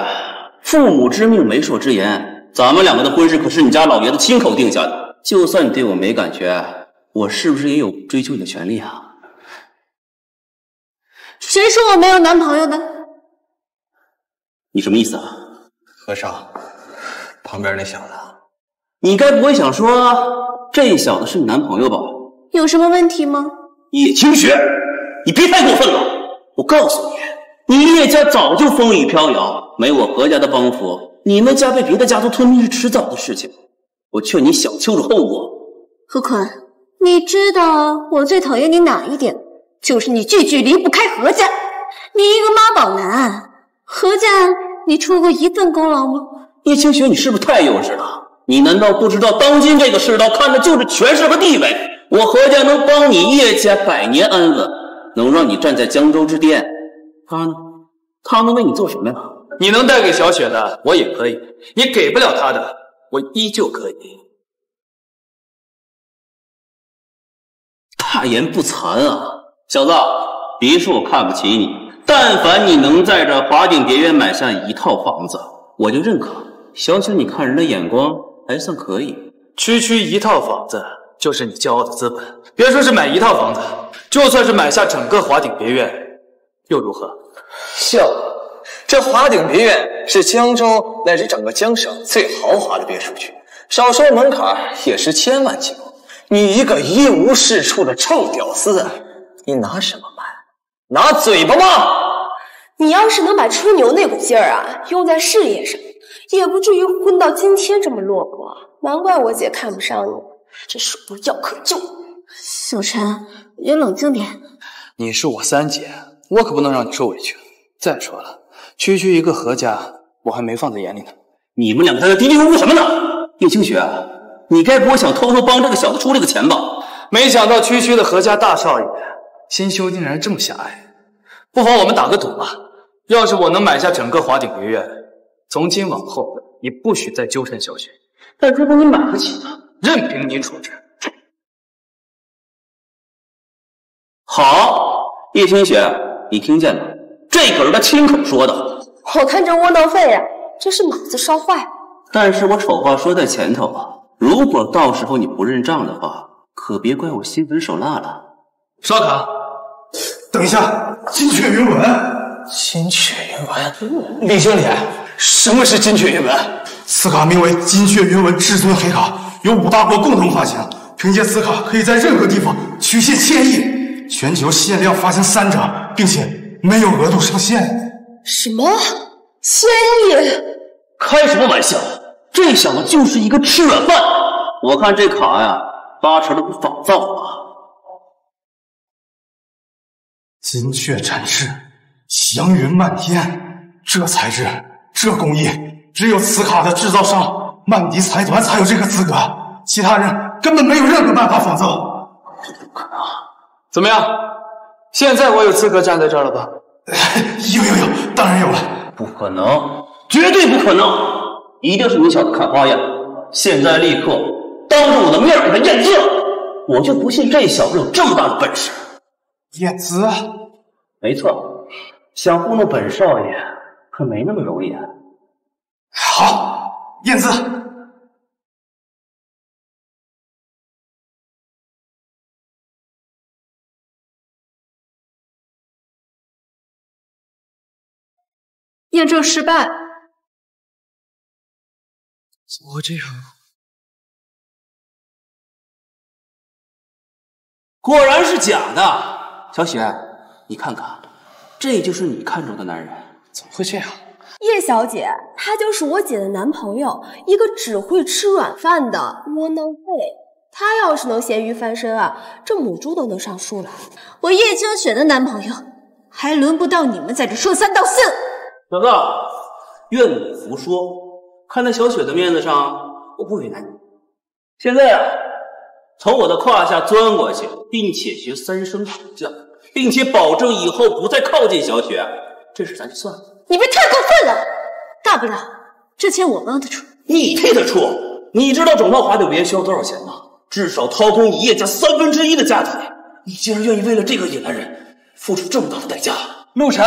父母之命，媒妁之言，咱们两个的婚事可是你家老爷子亲口定下的。就算你对我没感觉，我是不是也有追求你的权利啊？谁说我没有男朋友的？你什么意思啊？和尚，旁边那小子，你该不会想说这小子是你男朋友吧？有什么问题吗？叶清雪，你别太过分了！我告诉你，你叶家早就风雨飘摇，没我何家的帮扶，你们家被别的家族吞并是迟早的事情。我劝你想清楚后果。何坤，你知道我最讨厌你哪一点？就是你句句离不开何家。你一个妈宝男，何家你出过一份功劳吗？叶清雪，你是不是太幼稚了？你难道不知道当今这个世道看的就是权势和地位？我何家能帮你叶家百年安稳，能让你站在江州之巅。他呢？他能为你做什么呀？你能带给小雪的，我也可以；你给不了他的，我依旧可以。大言不惭啊，小子！别说我看不起你，但凡你能在这华鼎别院买下一套房子，我就认可。想想你看人的眼光还算可以。区区一套房子就是你骄傲的资本。别说是买一套房子，就算是买下整个华鼎别院，又如何？笑话！这华鼎别院是江州乃至整个江省最豪华的别墅区，少说门槛也是千万起步。你一个一无是处的臭屌丝，你拿什么买？拿嘴巴吗？你要是能把吹牛那股劲儿啊用在事业上，也不至于混到今天这么落魄。难怪我姐看不上你，这属不药可救。小陈，你冷静点。你是我三姐，我可不能让你受委屈。再说了，区区一个何家，我还没放在眼里呢。你们两个在这嘀嘀咕咕什么呢？叶清雪，你该不会想偷偷帮这个小子出这个钱吧？没想到区区的何家大少爷，心胸竟然这么狭隘。不妨我们打个赌吧，要是我能买下整个华鼎别院，从今往后你不许再纠缠小雪。但如果你买不起呢，任凭您处置。好，叶清雪，你听见了？这可是他亲口说的。我看这窝囊废呀，真是脑子烧坏。但是我丑话说在前头啊，如果到时候你不认账的话，可别怪我心狠手辣了。刷卡。等一下，金雀云纹。金雀云纹，李经理，什么是金雀云纹？此卡名为金雀云纹至尊黑卡，由五大国共同发行。凭借此卡，可以在任何地方取现千亿，全球限量发行三张，并且没有额度上限。什么？千亿？开什么玩笑！这小子就是一个吃软饭。我看这卡呀，八成都是仿造的。金雀展翅，祥云漫天，这材质，这工艺，只有此卡的制造商曼迪财团才有这个资格，其他人根本没有任何办法仿造。不可能怎么样？现在我有资格站在这儿了吧？有有有，当然有了。不可能，绝对不可能！一定是你小子看花样。现在立刻当着我的面给他验字，我就不信这小子有这么大的本事。验字？没错，想糊弄本少爷可没那么容易啊。好，验字。验证失败。怎么会这样？果然是假的，小雪，你看看，这就是你看中的男人。怎么会这样？叶小姐，他就是我姐的男朋友，一个只会吃软饭的窝囊废。他要是能咸鱼翻身啊，这母猪都能上树了。我叶清雪的男朋友，还轮不到你们在这说三道四。小子，愿赌服输。看在小雪的面子上，我不为难你。现在啊，从我的胯下钻过去，并且学三声虎叫，并且保证以后不再靠近小雪，这事咱就算了。你别太过分了！大不了这钱我帮得出。你配得出？你知道整套华鼎别需要多少钱吗？至少掏空一夜家三分之一的家底。你竟然愿意为了这个野男人付出这么大的代价？陆晨，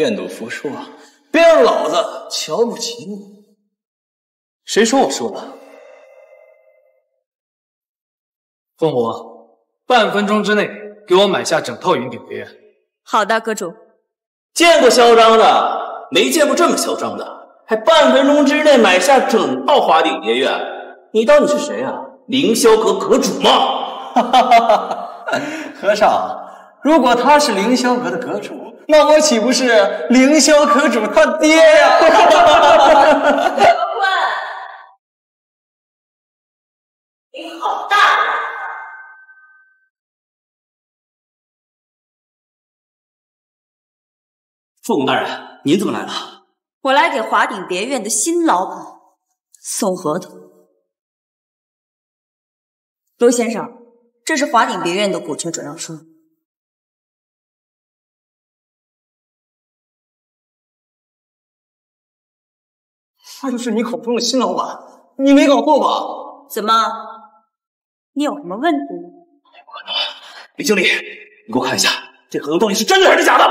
愿赌服输啊！别让老子瞧不起你。谁说我输了？凤舞，半分钟之内给我买下整套云顶别院。好的，阁主。见过嚣张的，没见过这么嚣张的。还半分钟之内买下整套华顶别院，你到底是谁啊？凌霄阁阁主吗？哈哈哈哈哈！和尚，如果他是凌霄阁的阁主，那我岂不是凌霄阁主他爹呀？你好大！凤舞大人，您怎么来了？我来给华鼎别院的新老板送合同。罗先生，这是华鼎别院的股权转让书。他就是你口中的新老板，你没搞错吧？怎么？你有什么问题？不可能！李经理，你给我看一下，这合同到底是真的还是假的？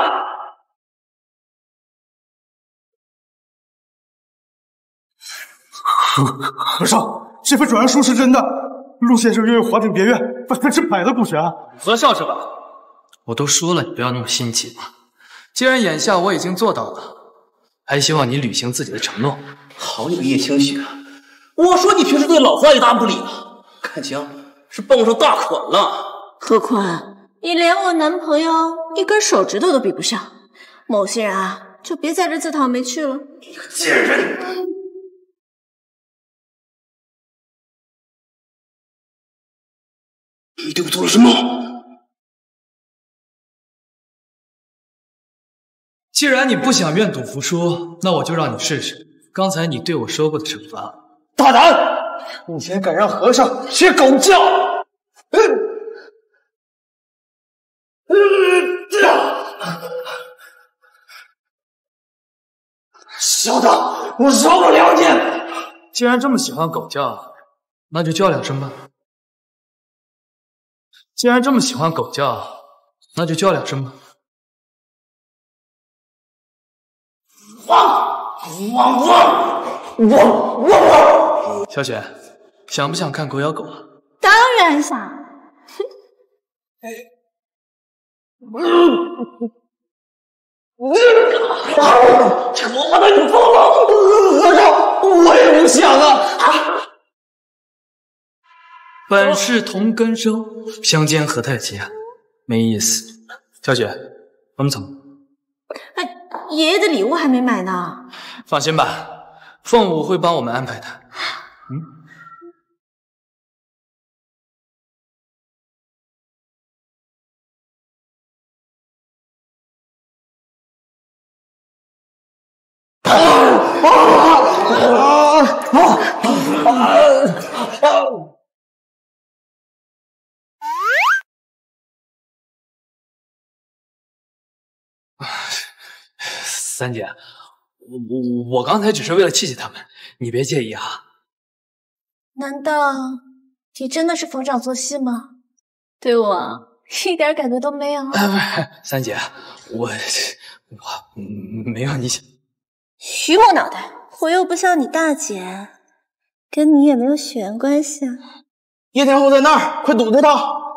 和 和尚，这份转让书是真的。陆先生拥有华鼎别院百分之百的股权。和笑是吧？我都说了，你不要那么心急嘛。既然眼下我已经做到了，还希望你履行自己的承诺。好你个叶清雪，我说你平时对老子爱答不理的，感情是傍上大款了。何况你连我男朋友一根手指头都比不上，某些人啊，就别在这自讨没趣了。你个贱人！你对我做了什么？既然你不想愿赌服输，那我就让你试试刚才你对我说过的惩罚。大胆！你竟然敢让和尚学狗叫！小子，我饶不了你！既然这么喜欢狗叫，那就叫两声吧。既然这么喜欢狗叫，那就叫两声吧。放放放！我我小雪，想不想看狗咬狗啊？当然想。扯的你疯了！和尚，我也不想啊。本是同根生，相煎何太急啊，没意思。小雪，我们走。哎，爷爷的礼物还没买呢。放心吧，凤舞会帮我们安排的。嗯。三姐，我我我刚才只是为了气气他们，你别介意啊。难道你真的是逢场作戏吗？对我 一点感觉都没有？哎，不是，三姐，我我没有你想。虚我脑袋！我又不像你大姐，跟你也没有血缘关系啊。叶天后在那儿，快堵着她！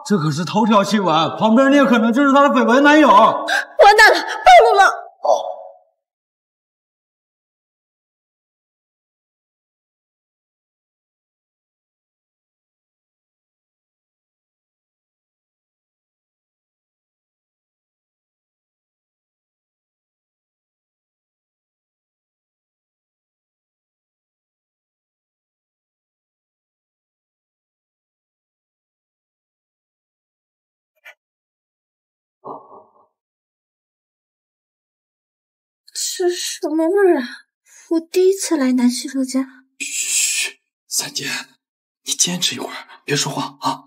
这可是头条新闻，旁边那可能就是她的绯闻男友。完蛋了，暴露了！这什么味儿啊！我第一次来南希乐家。嘘，三姐，你坚持一会儿，别说话啊！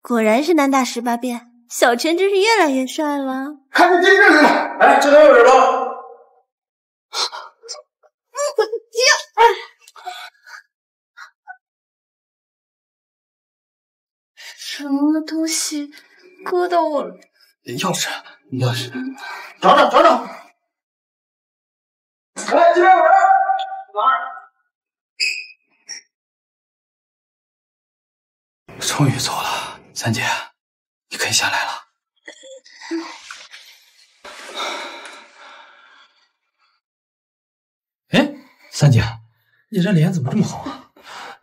果然是南大十八变，小陈真是越来越帅了。看看电视了！哎，这边有人吗？爹！什么东西搁到我了？钥匙，钥匙，找找找找。来，这边有人。哪儿？终于走了，三姐，你可以下来了。哎，三姐，你这脸怎么这么红啊？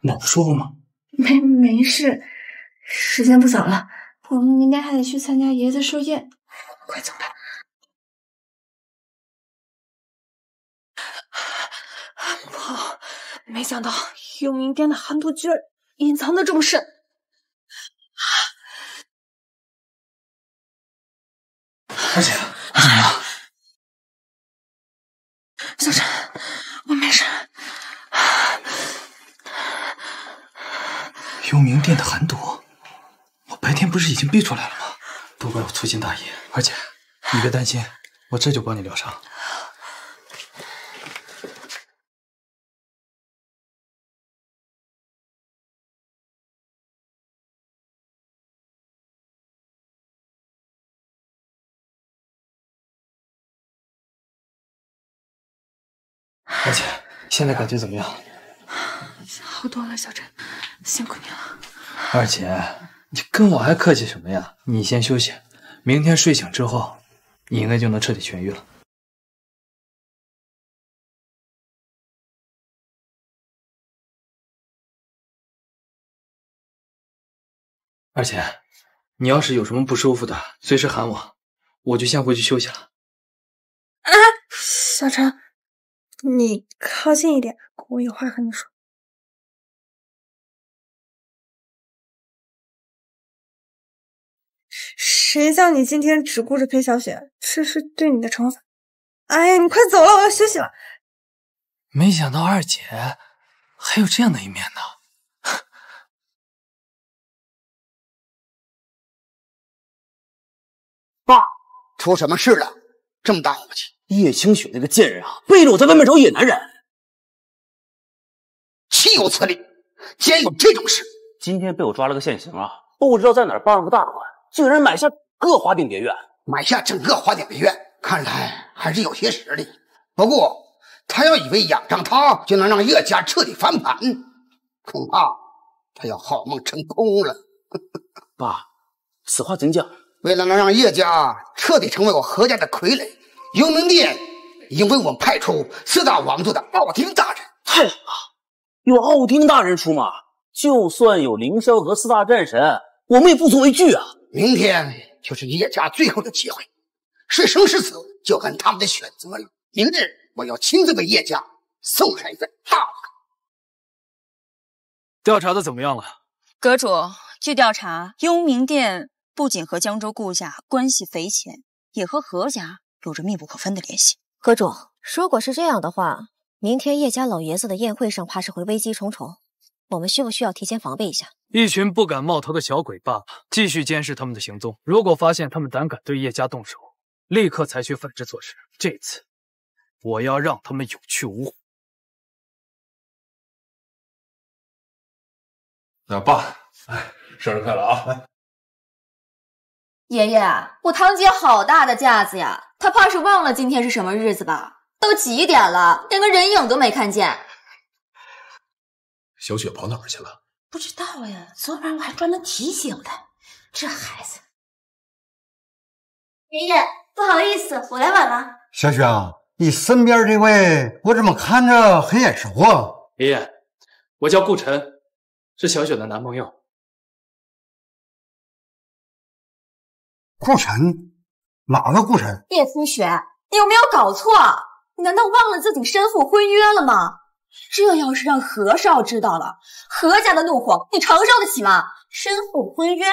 哪不舒服吗？没没事，时间不早了，我们明天还得去参加爷爷的寿宴，快走吧。不好，没想到幽冥殿的寒毒居然隐藏的这么深。二姐，你怎么了？小陈，我没事。幽冥殿的寒毒，我白天不是已经逼出来了吗？都怪我粗心大意。二姐，你别担心，我这就帮你疗伤。现在感觉怎么样？好多了，小陈，辛苦你了。二姐，你跟我还客气什么呀？你先休息，明天睡醒之后，你应该就能彻底痊愈了。二姐，你要是有什么不舒服的，随时喊我，我就先回去休息了。啊，小陈。你靠近一点，我有话和你说。谁叫你今天只顾着陪小雪？这是对你的惩罚。哎呀，你快走了，我要休息了。没想到二姐还有这样的一面呢。爸，出什么事了？这么大火气？叶清雪那个贱人啊，背着我在外面找野男人，岂有此理！竟然有这种事！今天被我抓了个现行啊，不知道在哪儿傍了个大款，竟然买下个华鼎别院，买下整个华鼎别院，看来还是有些实力。不过，他要以为仰仗他就能让叶家彻底翻盘，恐怕他要好梦成空了。爸，此话怎讲？为了能让叶家彻底成为我何家的傀儡，幽冥殿已经为我们派出四大王族的奥丁大人。太好了，有奥丁大人出马，就算有凌霄阁四大战神，我们也不足为惧啊！明天就是叶家最后的机会，是生是死就看他们的选择了。明日我要亲自为叶家送上一份大礼。调查的怎么样了？阁主，据调查，幽冥殿不仅和江州顾家关系匪浅，也和何家有着密不可分的联系。阁主，如果是这样的话，明天叶家老爷子的宴会上怕是会危机重重。我们需不需要提前防备一下？一群不敢冒头的小鬼罢了。继续监视他们的行踪，如果发现他们胆敢对叶家动手，立刻采取反制措施。这次，我要让他们有去无回。那爸，哎，生日快乐啊！爷爷，我堂姐好大的架子呀，她怕是忘了今天是什么日子吧？都几点了，连个人影都没看见。小雪跑哪儿去了？不知道呀，昨晚我还专门提醒他。这孩子，爷爷，不好意思，我来晚了。小雪啊，你身边这位我怎么看着很眼熟啊？爷爷，我叫顾晨，是小雪的男朋友。顾晨，哪个顾晨？叶清雪，你有没有搞错？你难道忘了自己身负婚约了吗？这要是让何少知道了，何家的怒火你承受得起吗？身负婚约，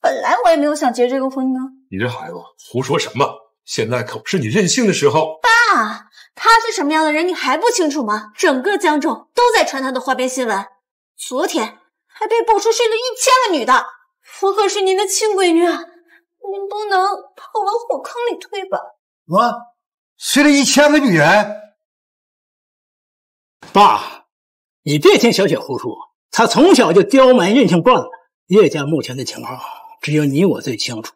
本来我也没有想结这个婚呢。你这孩子胡说什么？现在可不是你任性的时候。爸，他是什么样的人，你还不清楚吗？整个江州都在传他的花边新闻，昨天还被爆出睡了一千个女的。我可是您的亲闺女啊，您不能把我往火坑里推吧？我睡了一千个女人。爸，你别听小雪胡说，她从小就刁蛮任性惯了。叶家目前的情况，只有你我最清楚。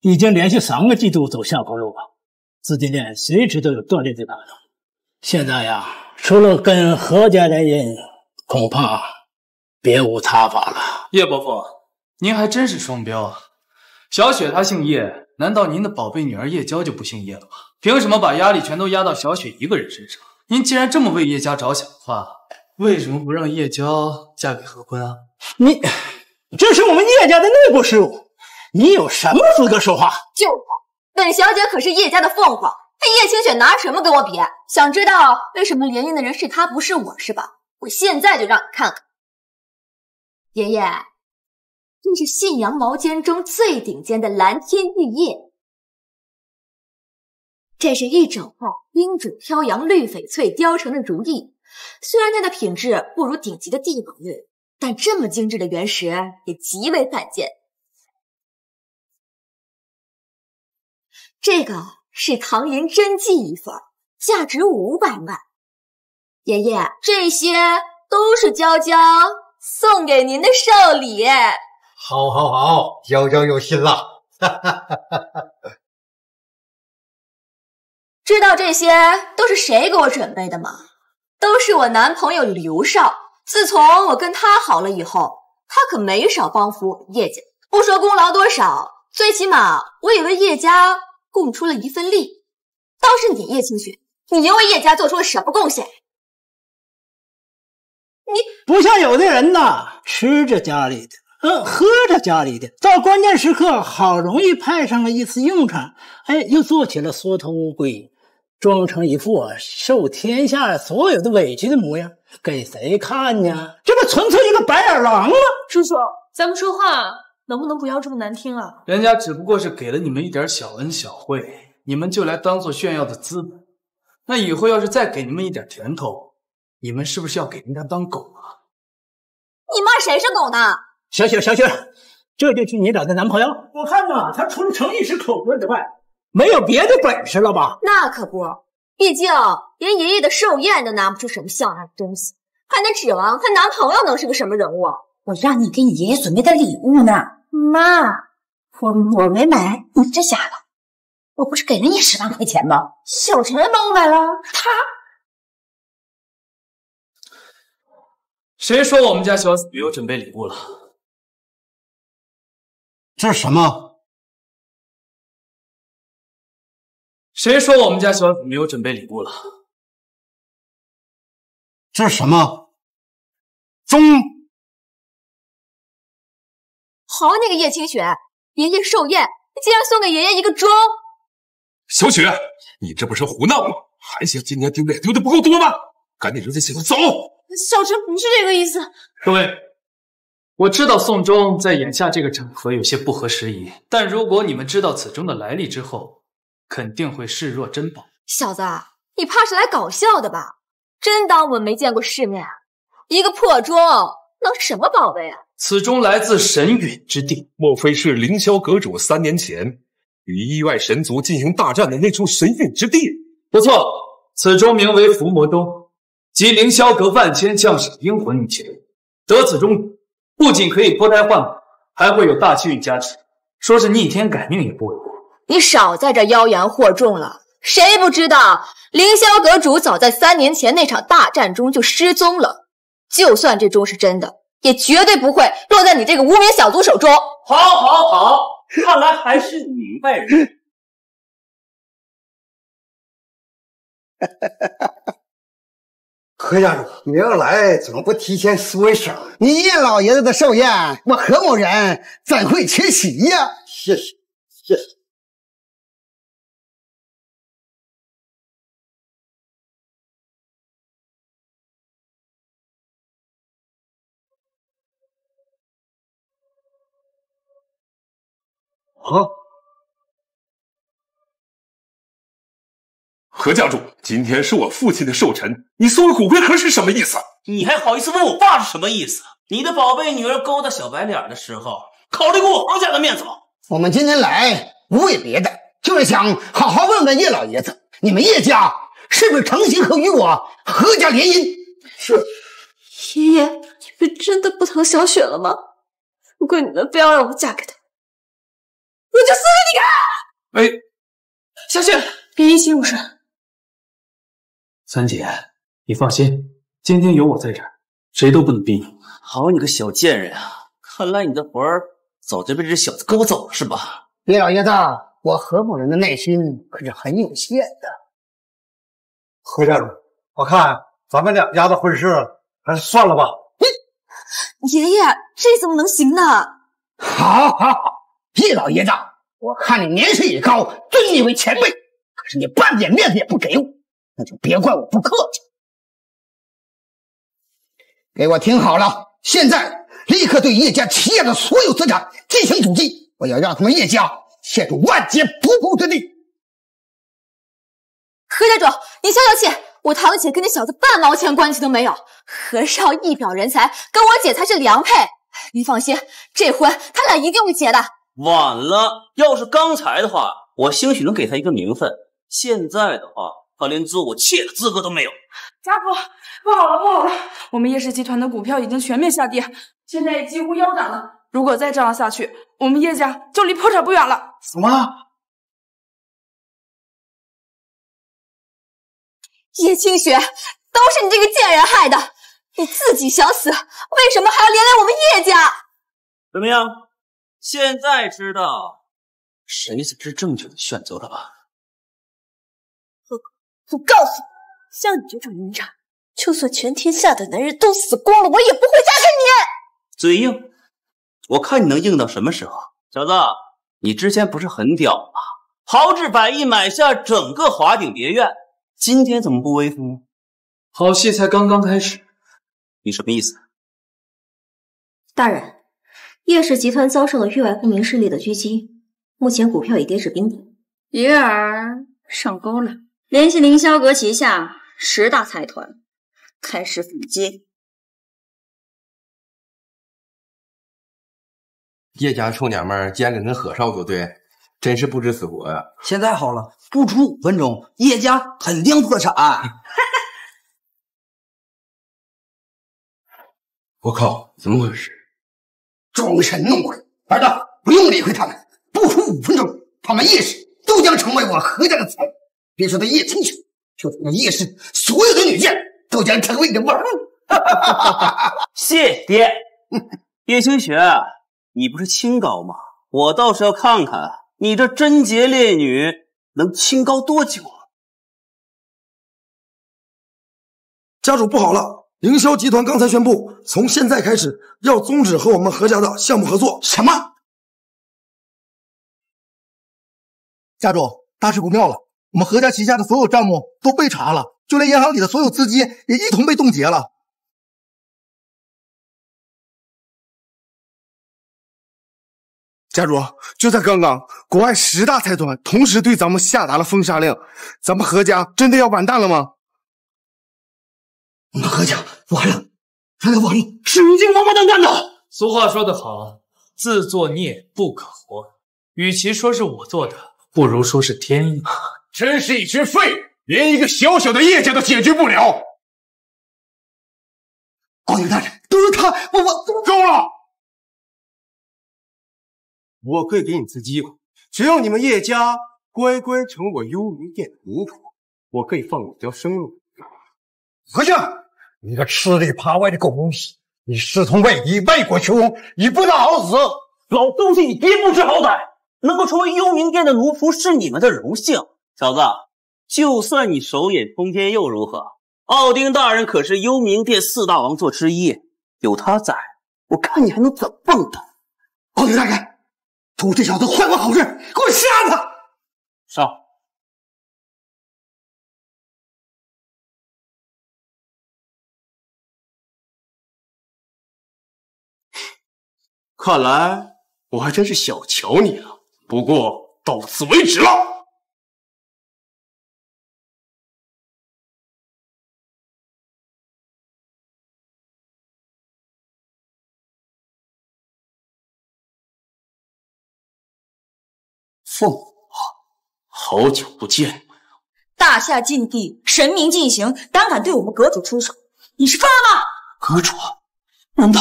已经连续三个季度走下坡路了，资金链随时都有断裂的可能。现在呀，除了跟何家联姻，恐怕别无他法了。叶伯父，您还真是双标啊！小雪她姓叶，难道您的宝贝女儿叶娇就不姓叶了吗？凭什么把压力全都压到小雪一个人身上？您既然这么为叶家着想的话，为什么不让叶娇嫁给何坤啊？你，这是我们叶家的内部事务，你有什么资格说话？就是，本小姐可是叶家的凤凰，她叶清雪拿什么跟我比？想知道为什么联姻的人是她不是我是吧？我现在就让你看看，爷爷，这是信阳毛尖中最顶尖的蓝天玉叶。这是一整块冰种飘扬绿翡翠雕成的如意，虽然它的品质不如顶级的帝王玉，但这么精致的原石也极为罕见。这个是唐寅真迹一份，价值五百万。爷爷，这些都是娇娇送给您的寿礼。好，好，好，娇娇有心了。哈哈哈哈哈。知道这些都是谁给我准备的吗？都是我男朋友刘少。自从我跟他好了以后，他可没少帮扶叶家。不说功劳多少，最起码我也为叶家供出了一份力。倒是你叶清雪，你又为叶家做出了什么贡献？你不像有的人呐，吃着家里的，嗯，喝着家里的，到关键时刻好容易派上了一次用场，哎，又做起了缩头乌龟。装成一副受天下所有的委屈的模样，给谁看呢？这不纯粹一个白眼狼吗？叔叔，咱们说话能不能不要这么难听啊？人家只不过是给了你们一点小恩小惠，你们就来当做炫耀的资本。那以后要是再给你们一点甜头，你们是不是要给人家当狗啊？你骂谁是狗呢？小雪，小雪，这就是你找的男朋友？我看呐，他除了诚意是口舌之外。没有别的本事了吧？那可不，毕竟连爷爷的寿宴都拿不出什么像样的东西，还能指望他男朋友能是个什么人物？我让你给你爷爷准备的礼物呢，妈，我我没买，你这瞎了。我不是给了你十万块钱吗？小陈帮我买了，他谁说我们家小紫没有准备礼物了？这是什么？谁说我们家小紫没有准备礼物了？这是什么？钟。好你个叶清雪，爷爷寿宴，你竟然送给爷爷一个钟！小雪，你这不是胡闹吗？还嫌今年丢脸丢的不够多吗？赶紧扔下鞋子走！小陈不是这个意思。各位，我知道宋钟在眼下这个场合有些不合时宜，但如果你们知道此钟的来历之后，肯定会视若珍宝。小子，你怕是来搞笑的吧？真当我们没见过世面？一个破钟能是什么宝贝啊？此钟来自神陨之地，莫非是凌霄阁主三年前与意外神族进行大战的那处神陨之地？不错，此钟名为伏魔钟，集凌霄阁万千将士的英魂于其中。得此钟，不仅可以脱胎换骨，还会有大气运加持，说是逆天改命也不为过。你少在这妖言惑众了！谁不知道凌霄阁主早在三年前那场大战中就失踪了？就算这钟是真的。也绝对不会落在你这个无名小卒手中。好，好，好，看来还是你明白人。何家主，你要来怎么不提前说一声？你叶老爷子的寿宴，我何某人怎会缺席呀？谢谢，谢谢。啊！何家主，今天是我父亲的寿辰，你送我骨灰盒是什么意思？你还好意思问我爸是什么意思？你的宝贝女儿勾搭小白脸的时候，考虑过我何家的面子吗？我们今天来无为别的，就是想好好问问叶老爷子，你们叶家是不是诚心和与我何家联姻？是。爷爷，你们真的不疼小雪了吗？如果你们非要让我嫁给他，我就死给你看！哎，小雪，别一心入神。三姐，你放心，今天有我在这儿，谁都不能逼你。好你个小贱人啊！看来你的魂儿早就被这小子勾走了，是吧？叶老爷子，我何某人的耐心可是很有限的。何家主，我看咱们两家的婚事还是算了吧。爷爷，这怎么能行呢？好，好，好。叶老爷子，我看你年事已高，尊你为前辈，可是你半点面子也不给我，那就别怪我不客气。给我听好了，现在立刻对叶家企业的所有资产进行阻击，我要让他们叶家陷入万劫不复之地。何家主，您消消气，我堂姐跟那小子半毛钱关系都没有，何少一表人才，跟我姐才是良配。您放心，这婚他俩一定会结的。晚了，要是刚才的话，我兴许能给他一个名分。现在的话，他连做我妾的资格都没有。家父，不好了，不好了！我们叶氏集团的股票已经全面下跌，现在也几乎腰斩了。如果再这样下去，我们叶家就离破产不远了。什么？叶清雪，都是你这个贱人害的！你自己想死，为什么还要连累我们叶家？怎么样？现在知道谁才是正确的选择了吧？我我告诉你，像你这种人渣，就算全天下的男人都死光了，我也不会嫁给你。嘴硬，我看你能硬到什么时候？小子，你之前不是很屌吗？豪掷百亿买下整个华鼎别院，今天怎么不威风？好戏才刚刚开始，你什么意思？大人。叶氏集团遭受了域外不明势力的狙击，目前股票已跌至冰点。鱼儿上钩了，联系凌霄阁旗下十大财团，开始反击。叶家臭娘们竟然跟何少作对，真是不知死活呀！现在好了，不出五分钟，叶家肯定破产。我靠，怎么回事？装神弄鬼，儿子不用理会他们，不出五分钟，他们叶氏都将成为我何家的财物。别说他叶清雪，就算叶氏所有的女眷都将成为你的玩物。谢爹，叶清雪，你不是清高吗？我倒是要看看你这贞洁烈女能清高多久啊。家主不好了，凌霄集团刚才宣布，从现在开始要终止和我们何家的项目合作。什么？家主，大事不妙了！我们何家旗下的所有账目都被查了，就连银行里的所有资金也一同被冻结了。家主，就在刚刚，国外十大财团同时对咱们下达了封杀令，咱们何家真的要完蛋了吗？我们何家完了，他的王是已经王八蛋干的。俗话说得好，自作孽不可活。与其说是我做的，不如说是天意。真是一群废物，连一个小小的叶家都解决不了。奥丁大人，都是他，我我够了。我可以给你次机会，只要你们叶家乖乖成我幽冥殿的奴仆，我可以放你条生路。何家，你个吃里扒外的狗东西！你视同外敌，为国求荣，你不得好死！老东西，你别不知好歹！能够成为幽冥殿的奴仆是你们的荣幸，小子，就算你手眼通天又如何？奥丁大人可是幽冥殿四大王座之一，有他在，我看你还能怎么蹦跶？奥丁大人，图这小子坏我好事，给我杀他！上。看来我还真是小瞧你了。不过到此为止了。凤凰，好久不见！大夏禁地，神明进行，胆敢对我们阁主出手，你是疯了吗？阁主？难道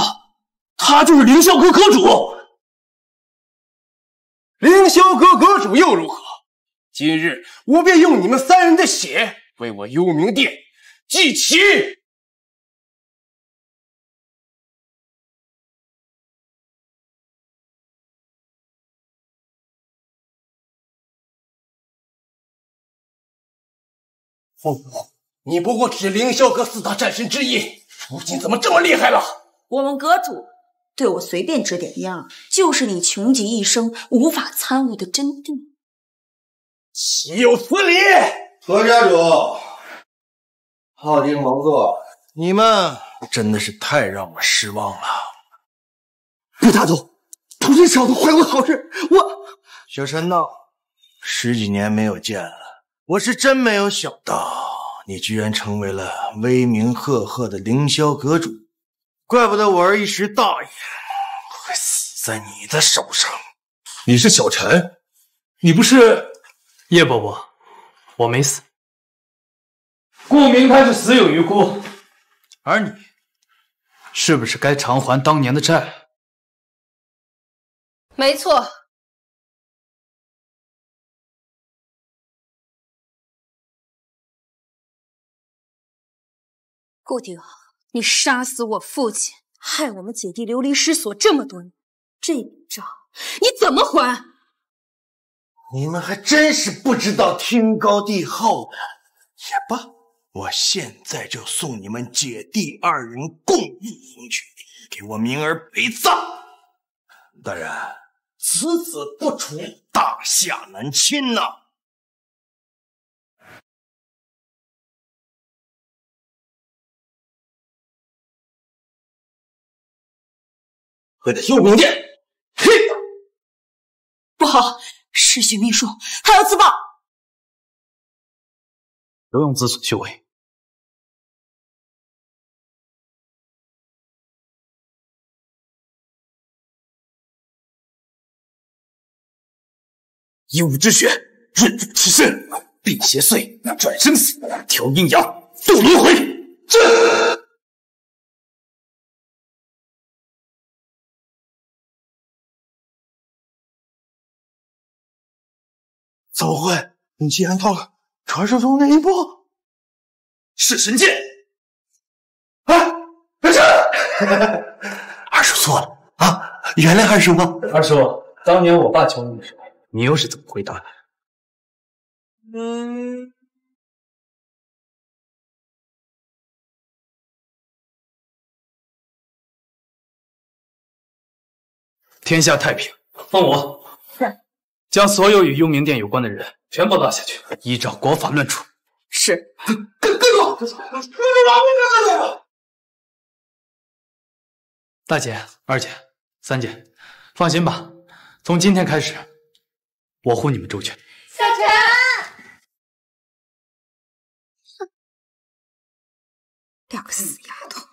他就是凌霄阁阁主？凌霄阁阁主又如何？今日我便用你们三人的血为我幽冥殿祭旗！凤舞，你不过只是凌霄阁四大战神之一，如今怎么这么厉害了？我们阁主对我随便指点一二，就是你穷极一生无法参悟的真谛。岂有此理！何家主，奥丁王座，你们真的是太让我失望了。顾大总，图这小子坏我好事，我小陈呐，十几年没有见了，我是真没有想到你居然成为了威名赫赫的凌霄阁主，怪不得我儿一时大意，会死在你的手上。你是小陈，你不是？叶伯伯，我没死，顾明他是死有余辜，而你，是不是该偿还当年的债？没错。顾鼎，你杀死我父亲，害我们姐弟流离失所这么多年，这笔账你怎么还？你们还真是不知道天高地厚。也罢，我现在就送你们姐弟二人共入黄泉，给我明儿陪葬。大人，此子不除，大夏难侵呐！何家幽冥殿，嘿，不好！失血秘术，他要自爆！不用自损修为。一物之血，润入体身，辟邪祟，转生死，调阴阳，渡轮回。这。怎么会？你竟然到了传说中那一步？是神剑！啊，没事。二叔错了啊，原谅二叔吧。二叔，当年我爸求你的时候，你又是怎么回答的？嗯。天下太平，放我。是。将所有与幽冥殿有关的人全部拉下去，依照国法论处。是。跟跟跟跟。大姐、二姐、三姐，放心吧，从今天开始，我护你们周全。小陈，哼，两个死丫头。